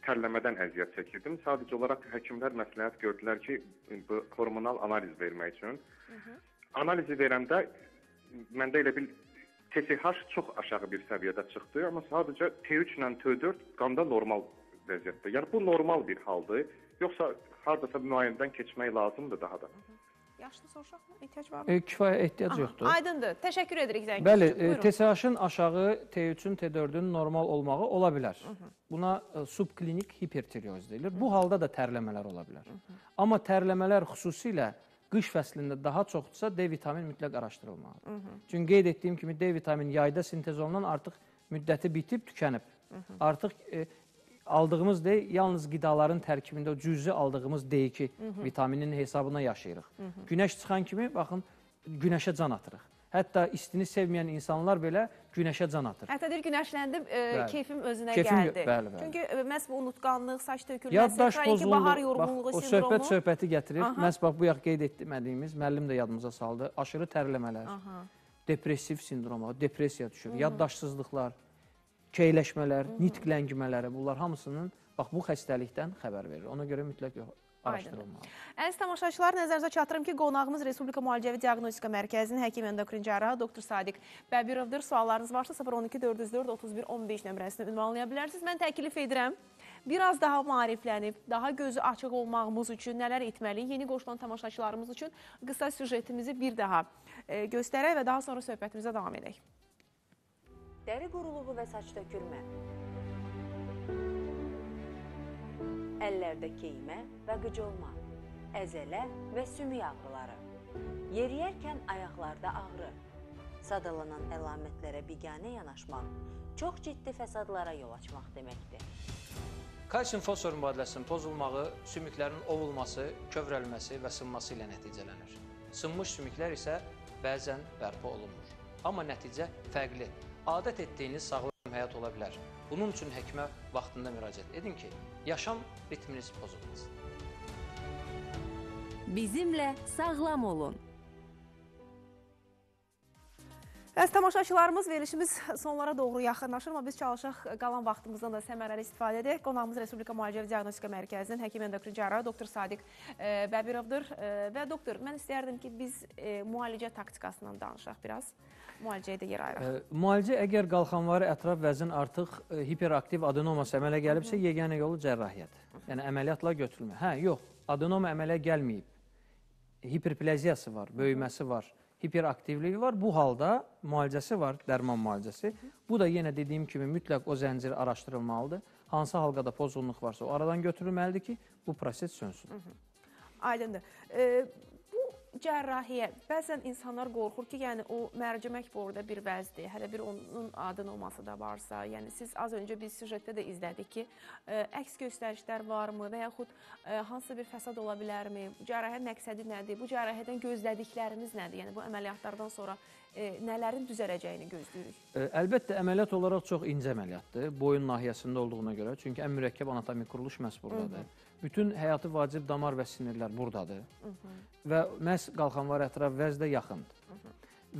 K: tərləmədən əziyyət çəkirdim. Sadəcə olaraq həkimlər məsləhət gördülər ki, bu hormonal analiz vermək üçün. Analizi verəndə məndə elə bil TSH çox aşağı bir səviyyədə çıxdı, amma sadəcə T3 ilə T4 qanda normal vəziyyətdə. Yəni bu normal bir haldır, yoxsa hardasa müayinədən keçmək lazımdır daha da.
A: Yaşlı soruşaqmı? Ehtiyac varmı?
E: E, kifayə ehtiyac
A: Aha,
E: yoxdur.
A: Aydındır. Təşəkkür edirik zəng
E: Bəli, e. TSH-ın aşağı T3-ün, T4-ün normal olmağı ola bilər. Buna e, subklinik hipertireoz deyilir. Bu halda da tərləmələr ola bilər. Amma tərləmələr xüsusilə qış fəslində daha çoxdursa D vitamini mütləq araşdırılmalıdır. Çünki qeyd etdiyim kimi D vitamini yayda sintez olunan artıq müddəti bitib, tükənib. Artıq e, aldığımız D yalnız qidaların tərkibində o cüzi aldığımız D2 vitaminin hesabına yaşayırıq. Günəş çıxan kimi baxın günəşə can atırıq. Hətta istini sevməyən insanlar belə günəşə can atır.
A: Hətta deyir günəşləndim, e,
E: Bəli.
A: keyfim özünə
E: Keyfim-
A: gəldi.
E: bəli, bəli.
A: Çünki e, məhz bu unutqanlıq, saç tökülməsi, xroniki bahar
E: Bax,
A: yorğunluğu
E: o
A: sindromu.
E: söhbət söhbəti gətirir.
A: Aha.
E: Məhz bax bu yax qeyd etmədiyimiz, müəllim də yadımıza saldı. Aşırı tərləmələr,
A: Aha.
E: depressiv sindroma, depressiya düşür, yaddaşsızlıqlar, keyləşmələr, nitq ləngimələri, bunlar hamısının bax bu xəstəlikdən xəbər verir. Ona görə mütləq araşdırılmalı.
A: Əziz tamaşaçılar, nəzərinizə çatdırım ki, qonağımız Respublika Müalicəvi Diaqnostika Mərkəzinin həkim endokrin cərrahı doktor Sadiq Bəbirovdur. Suallarınız varsa 012 404 31 15 nömrəsini ünvanlaya bilərsiniz. Mən təklif edirəm, biraz daha maariflənib, daha gözü açıq olmağımız üçün nələr etməliyik, yeni qoşulan tamaşaçılarımız üçün qısa süjetimizi bir daha e, göstərək və daha sonra söhbətimizə davam edək.
B: Dəri quruluğu və saç tökülmə. Əllərdə keymə və qıcılma, əzələ və sümük ağrıları. Yeriyərkən ayaqlarda ağrı, sadalanan əlamətlərə biganə yanaşmaq çox ciddi fəsadlara yol açmaq deməkdir.
C: Kalsium fosfor mübadiləsinin pozulmağı sümüklərin ovulması, kövrəlməsi və sınması ilə nəticələnir. Sınmış sümüklər isə bəzən bərpa olunmur. Amma nəticə fərqli. Adət etdiyiniz sağlam həyat ola bilər. Bunun üçün həkimə vaxtında müraciət edin ki, yaşam ritminiz pozulmasın.
D: Bizimlə sağlam olun.
A: Bəs tamaşaçılarımız verilişimiz sonlara doğru yaxınlaşır, amma biz çalışaq qalan vaxtımızdan da səmərəli istifadə edək. Qonağımız Respublika Müalicə və Diaqnostika Mərkəzinin həkim endokrin cərrahı doktor Sadiq e, Bəbirovdur. E, və doktor, mən istərdim ki, biz e, müalicə taktikasından danışaq biraz. Müalicəyə də yer ayıraq.
E: Müalicə əgər qalxanvarı ətraf vəzin artıq hiperaktiv adenomasi əmələ gəlibsə, yeganə yolu cərrahiyyədir. Yəni əməliyyatla götürülmə. Hə, yox, adenoma əmələ gəlməyib. Hiperplaziyası var, böyüməsi var hiperaktivliyi var. Bu halda müalicəsi var, dərman müalicəsi. Bu da yenə dediyim kimi mütləq o zəncir araşdırılmalıdır. Hansı halqada pozğunluq varsa o aradan götürülməlidir ki, bu proses sönsün.
A: Aydındır. E, cərrahiyyə. Bəzən insanlar qorxur ki, yəni o mərcimək boruda bir vəzdir. Hələ bir onun adın olması da varsa, yəni siz az öncə biz süjetdə də izlədik ki, ə, əks göstərişlər varmı və yaxud ə, hansısa bir fəsad ola bilərmi? Cərrahiyyə məqsədi nədir? Bu cərrahiyyədən gözlədiklərimiz nədir? Yəni bu əməliyyatlardan sonra ə, nələrin düzələcəyini gözləyirik?
E: Əlbəttə əməliyyat olaraq çox incə əməliyyatdır. Boyun nahiyəsində olduğuna görə. Çünki ən mürəkkəb anatomik quruluş məhz burdadır. Hı -hı. Bütün həyatı vacib damar və sinirlər burdadır. Hı -hı. Və məhz qalxanvar ətraf vəzdə yaxındır. Hı -hı.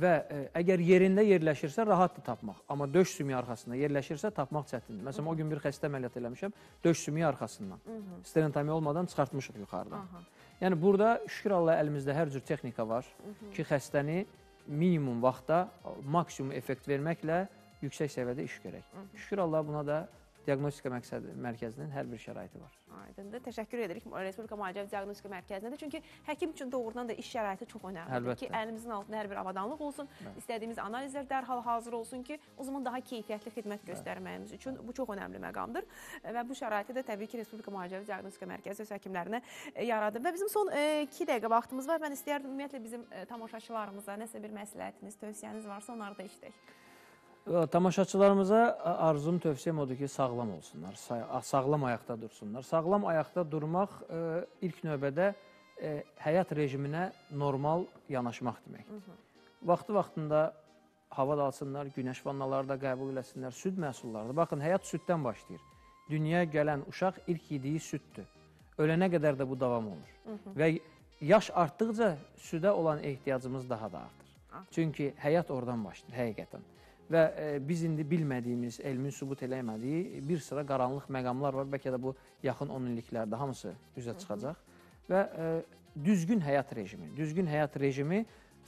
E: Və ə, e, əgər yerində yerləşirsə rahatdır tapmaq. Amma döş sümüyü arxasında yerləşirsə tapmaq çətindir. Məsələn, Hı -hı. o gün bir xəstə əməliyyat eləmişəm, döş sümüyü arxasından. Sterenotomiya olmadan çıxartmışıq yuxarıdan. Aha. Yəni burada şükür Allah əlimizdə hər cür texnika var Hı -hı. ki, xəstəni minimum vaxtda maksimum effekt verməklə yüksək səviyyədə iş görək. Hı -hı. Şükür Allah buna da Diaqnostika məqsədi mərkəzinin hər bir şəraiti var.
A: Aydındır. Təşəkkür edirik Respublika Müalicə Diaqnostika Mərkəzinə də. Çünki həkim üçün doğrudan da iş şəraiti çox önəmlidir ki, əlimizin altında hər bir avadanlıq olsun, Bəli. istədiyimiz analizlər dərhal hazır olsun ki, o zaman daha keyfiyyətli xidmət göstərməyimiz üçün bu çox önəmli məqamdır. Və bu şəraiti də təbii ki, Respublika Müalicə Diaqnostika Mərkəzi öz həkimlərinə e, yaradır. Və bizim son 2 e, dəqiqə vaxtımız var. Mən istəyərdim ümumiyyətlə bizim e, tamaşaçılarımıza nəsə bir məsləhətiniz, tövsiyəniz varsa onları da işləyək.
E: Tamaşaçılarımıza arzum, tövsiyəm odur ki, sağlam olsunlar, sağlam ayaqda dursunlar. Sağlam ayaqda durmaq ilk növbədə həyat rejiminə normal yanaşmaq deməkdir. Vaxtı-vaxtında hava da alsınlar, günəş vannaları da qəbul eləsinlər, süd məhsulları. Baxın, həyat süddən başlayır. Dünyaya gələn uşaq ilk yediyi süddür. Ölənə qədər də bu davam olur. Və yaş artdıqca südə olan ehtiyacımız daha da artır. Çünki həyat oradan başlayır, həqiqətən və e, biz indi bilmədiyimiz, elmin sübut eləmədiyi bir sıra qaranlıq məqamlar var. Bəlkə də bu yaxın 10 illiklərdə hamısı üzə çıxacaq və e, düzgün həyat rejimi, düzgün həyat rejimi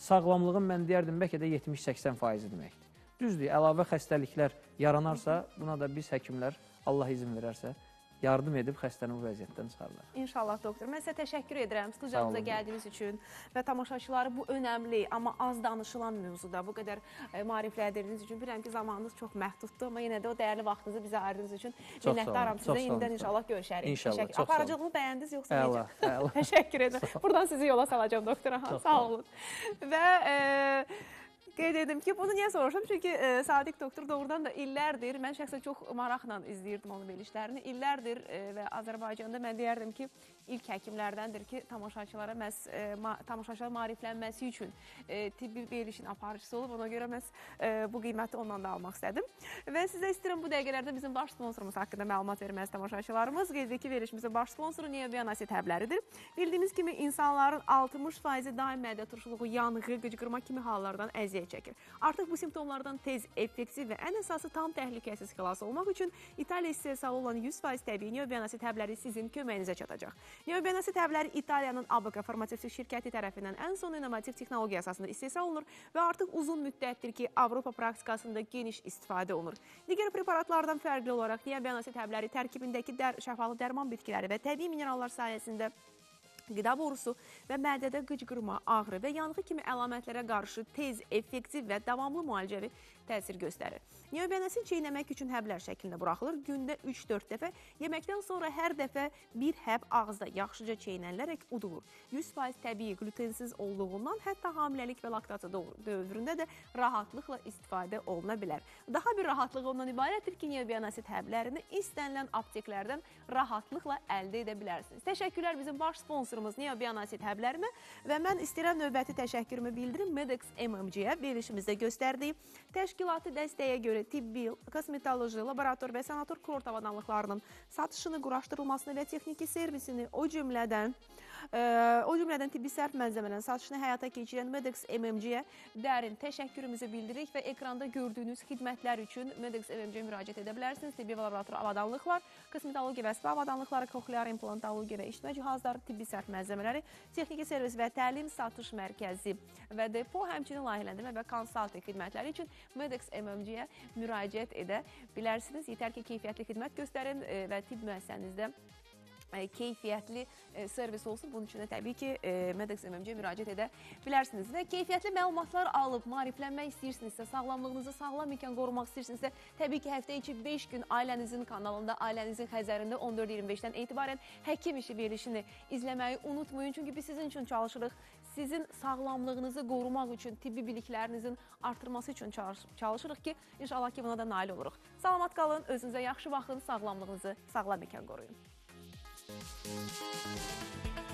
E: sağlamlığın mən deyərdim bəlkə də 70-80 faizi deməkdir. Düzdür, əlavə xəstəliklər yaranarsa, buna da biz həkimlər Allah izin verərsə yardım edib xəstəni bu vəziyyətdən çıxarlar.
A: İnşallah doktor. Mən sizə təşəkkür edirəm studiyamıza gəldiyiniz üçün və tamaşaçıları bu önəmli, amma az danışılan mövzuda bu qədər e, maarifləndirdiyiniz üçün bilirəm ki, zamanınız çox məhduddur, amma yenə də o dəyərli vaxtınızı bizə ayırdığınız üçün minnətdaram sizə. Yenidən inşallah görüşərik.
E: İnşallah.
A: Təşəkkür. Aparıcılığımı bəyəndiniz yoxsa
E: necə? [laughs]
A: Təşəkkür edirəm. Buradan sizi yola salacağam doktora. Sağ olun. Və e, Qeyd edim ki, bunu niyə soruşum? Çünki e, Sadiq doktor doğrudan da illərdir, mən şəxsən çox maraqla izləyirdim onun verilişlərini. İllərdir e, və Azərbaycanda mən deyərdim ki, ilk həkimlərdəndir ki, tamaşaçılara məhz e, ma tamaşaçılar maariflənməsi üçün e, tibbi verilişin aparıcısı olub. Ona görə məhz e, bu qiyməti ondan da almaq istədim. Və sizə istəyirəm bu dəqiqələrdə bizim baş sponsorumuz haqqında məlumat verməz tamaşaçılarımız. Qeyd edək ki, verilişimizin baş sponsoru Neobianasi təbləridir. Bildiyiniz kimi insanların 60% daim mədə turşuluğu, yanğı, qıcqırma kimi hallardan əziyyət çəkir. Artıq bu simptomlardan tez, effektiv və ən əsası tam təhlükəsiz xilas olmaq üçün İtaliya istehsalı olan 100% təbii Neobianasi təbləri sizin köməyinizə çatacaq. Neobianasi təbləri İtaliyanın ABK farmasevtik şirkəti tərəfindən ən son innovativ texnologiya əsasında istehsal olunur və artıq uzun müddətdir ki, Avropa praktikasında geniş istifadə olunur. Digər preparatlardan fərqli olaraq Neobianasi təbləri tərkibindəki dər şəfalı dərman bitkiləri və təbii minerallar sayəsində qida borusu və mədədə qıcqırma, ağrı və yanğı kimi əlamətlərə qarşı tez, effektiv və davamlı müalicəvi təsir göstərir. Niyobənəsin çeynəmək üçün həblər şəklində buraxılır. Gündə 3-4 dəfə, yeməkdən sonra hər dəfə bir həb ağızda yaxşıca çeynənilərək udulur. 100% təbii glutensiz olduğundan hətta hamiləlik və laktasiya dövründə də rahatlıqla istifadə oluna bilər. Daha bir rahatlığı ondan ibarətdir ki, niyobənəsit həblərini istənilən apteklərdən rahatlıqla əldə edə bilərsiniz. Təşəkkürlər bizim baş sponsorumuz Niyobənəsit həblərinə və mən istəyirəm növbəti təşəkkürümü bildirim Medex MMC-yə verilişimizdə göstərdiyi təşkilati dəstəyə görə tibbi, kosmetoloji, laborator və sanator kurort avadanlıqlarının satışını, quraşdırılmasını və texniki servisini, o cümlədən o cümlədən tibbi sərf malzəmələrin satışını həyata keçirən Medex MMC-yə dərin təşəkkürümüzü bildiririk və ekranda gördüyünüz xidmətlər üçün Medex MMC-yə müraciət edə bilərsiniz. Tibbi və laborator avadanlıqlar, kosmetologiya və spa avadanlıqları, koklear implantologiya və işitmə cihazları, tibbi sərf malzəmələri, texniki servis və təlim satış mərkəzi və depo, həmçinin layihələndirmə və konsalting xidmətləri üçün Medex MMC-yə müraciət edə bilərsiniz. Yetər ki, keyfiyyətli xidmət göstərin e, və tibb müəssisənizdə keyfiyyətli e, servis olsun. Bunun üçün də təbii ki, e, Medex MMC-yə müraciət edə bilərsiniz. Və keyfiyyətli məlumatlar alıb maariflənmək istəyirsinizsə, sağlamlığınızı sağlam ikən qorumaq istəyirsinizsə, təbii ki, həftə içi 5 gün ailənizin kanalında, ailənizin xəzərində 14-25-dən etibarən həkim işi verilişini izləməyi unutmayın. Çünki biz sizin üçün çalışırıq. Sizin sağlamlığınızı qorumaq üçün, tibbi biliklərinizin artırması üçün çalış- çalışırıq ki, inşallah ki, buna da nail oluruq. Salamat qalın, özünüzə yaxşı baxın, sağlamlığınızı sağlam ikən qoruyun. Thank you.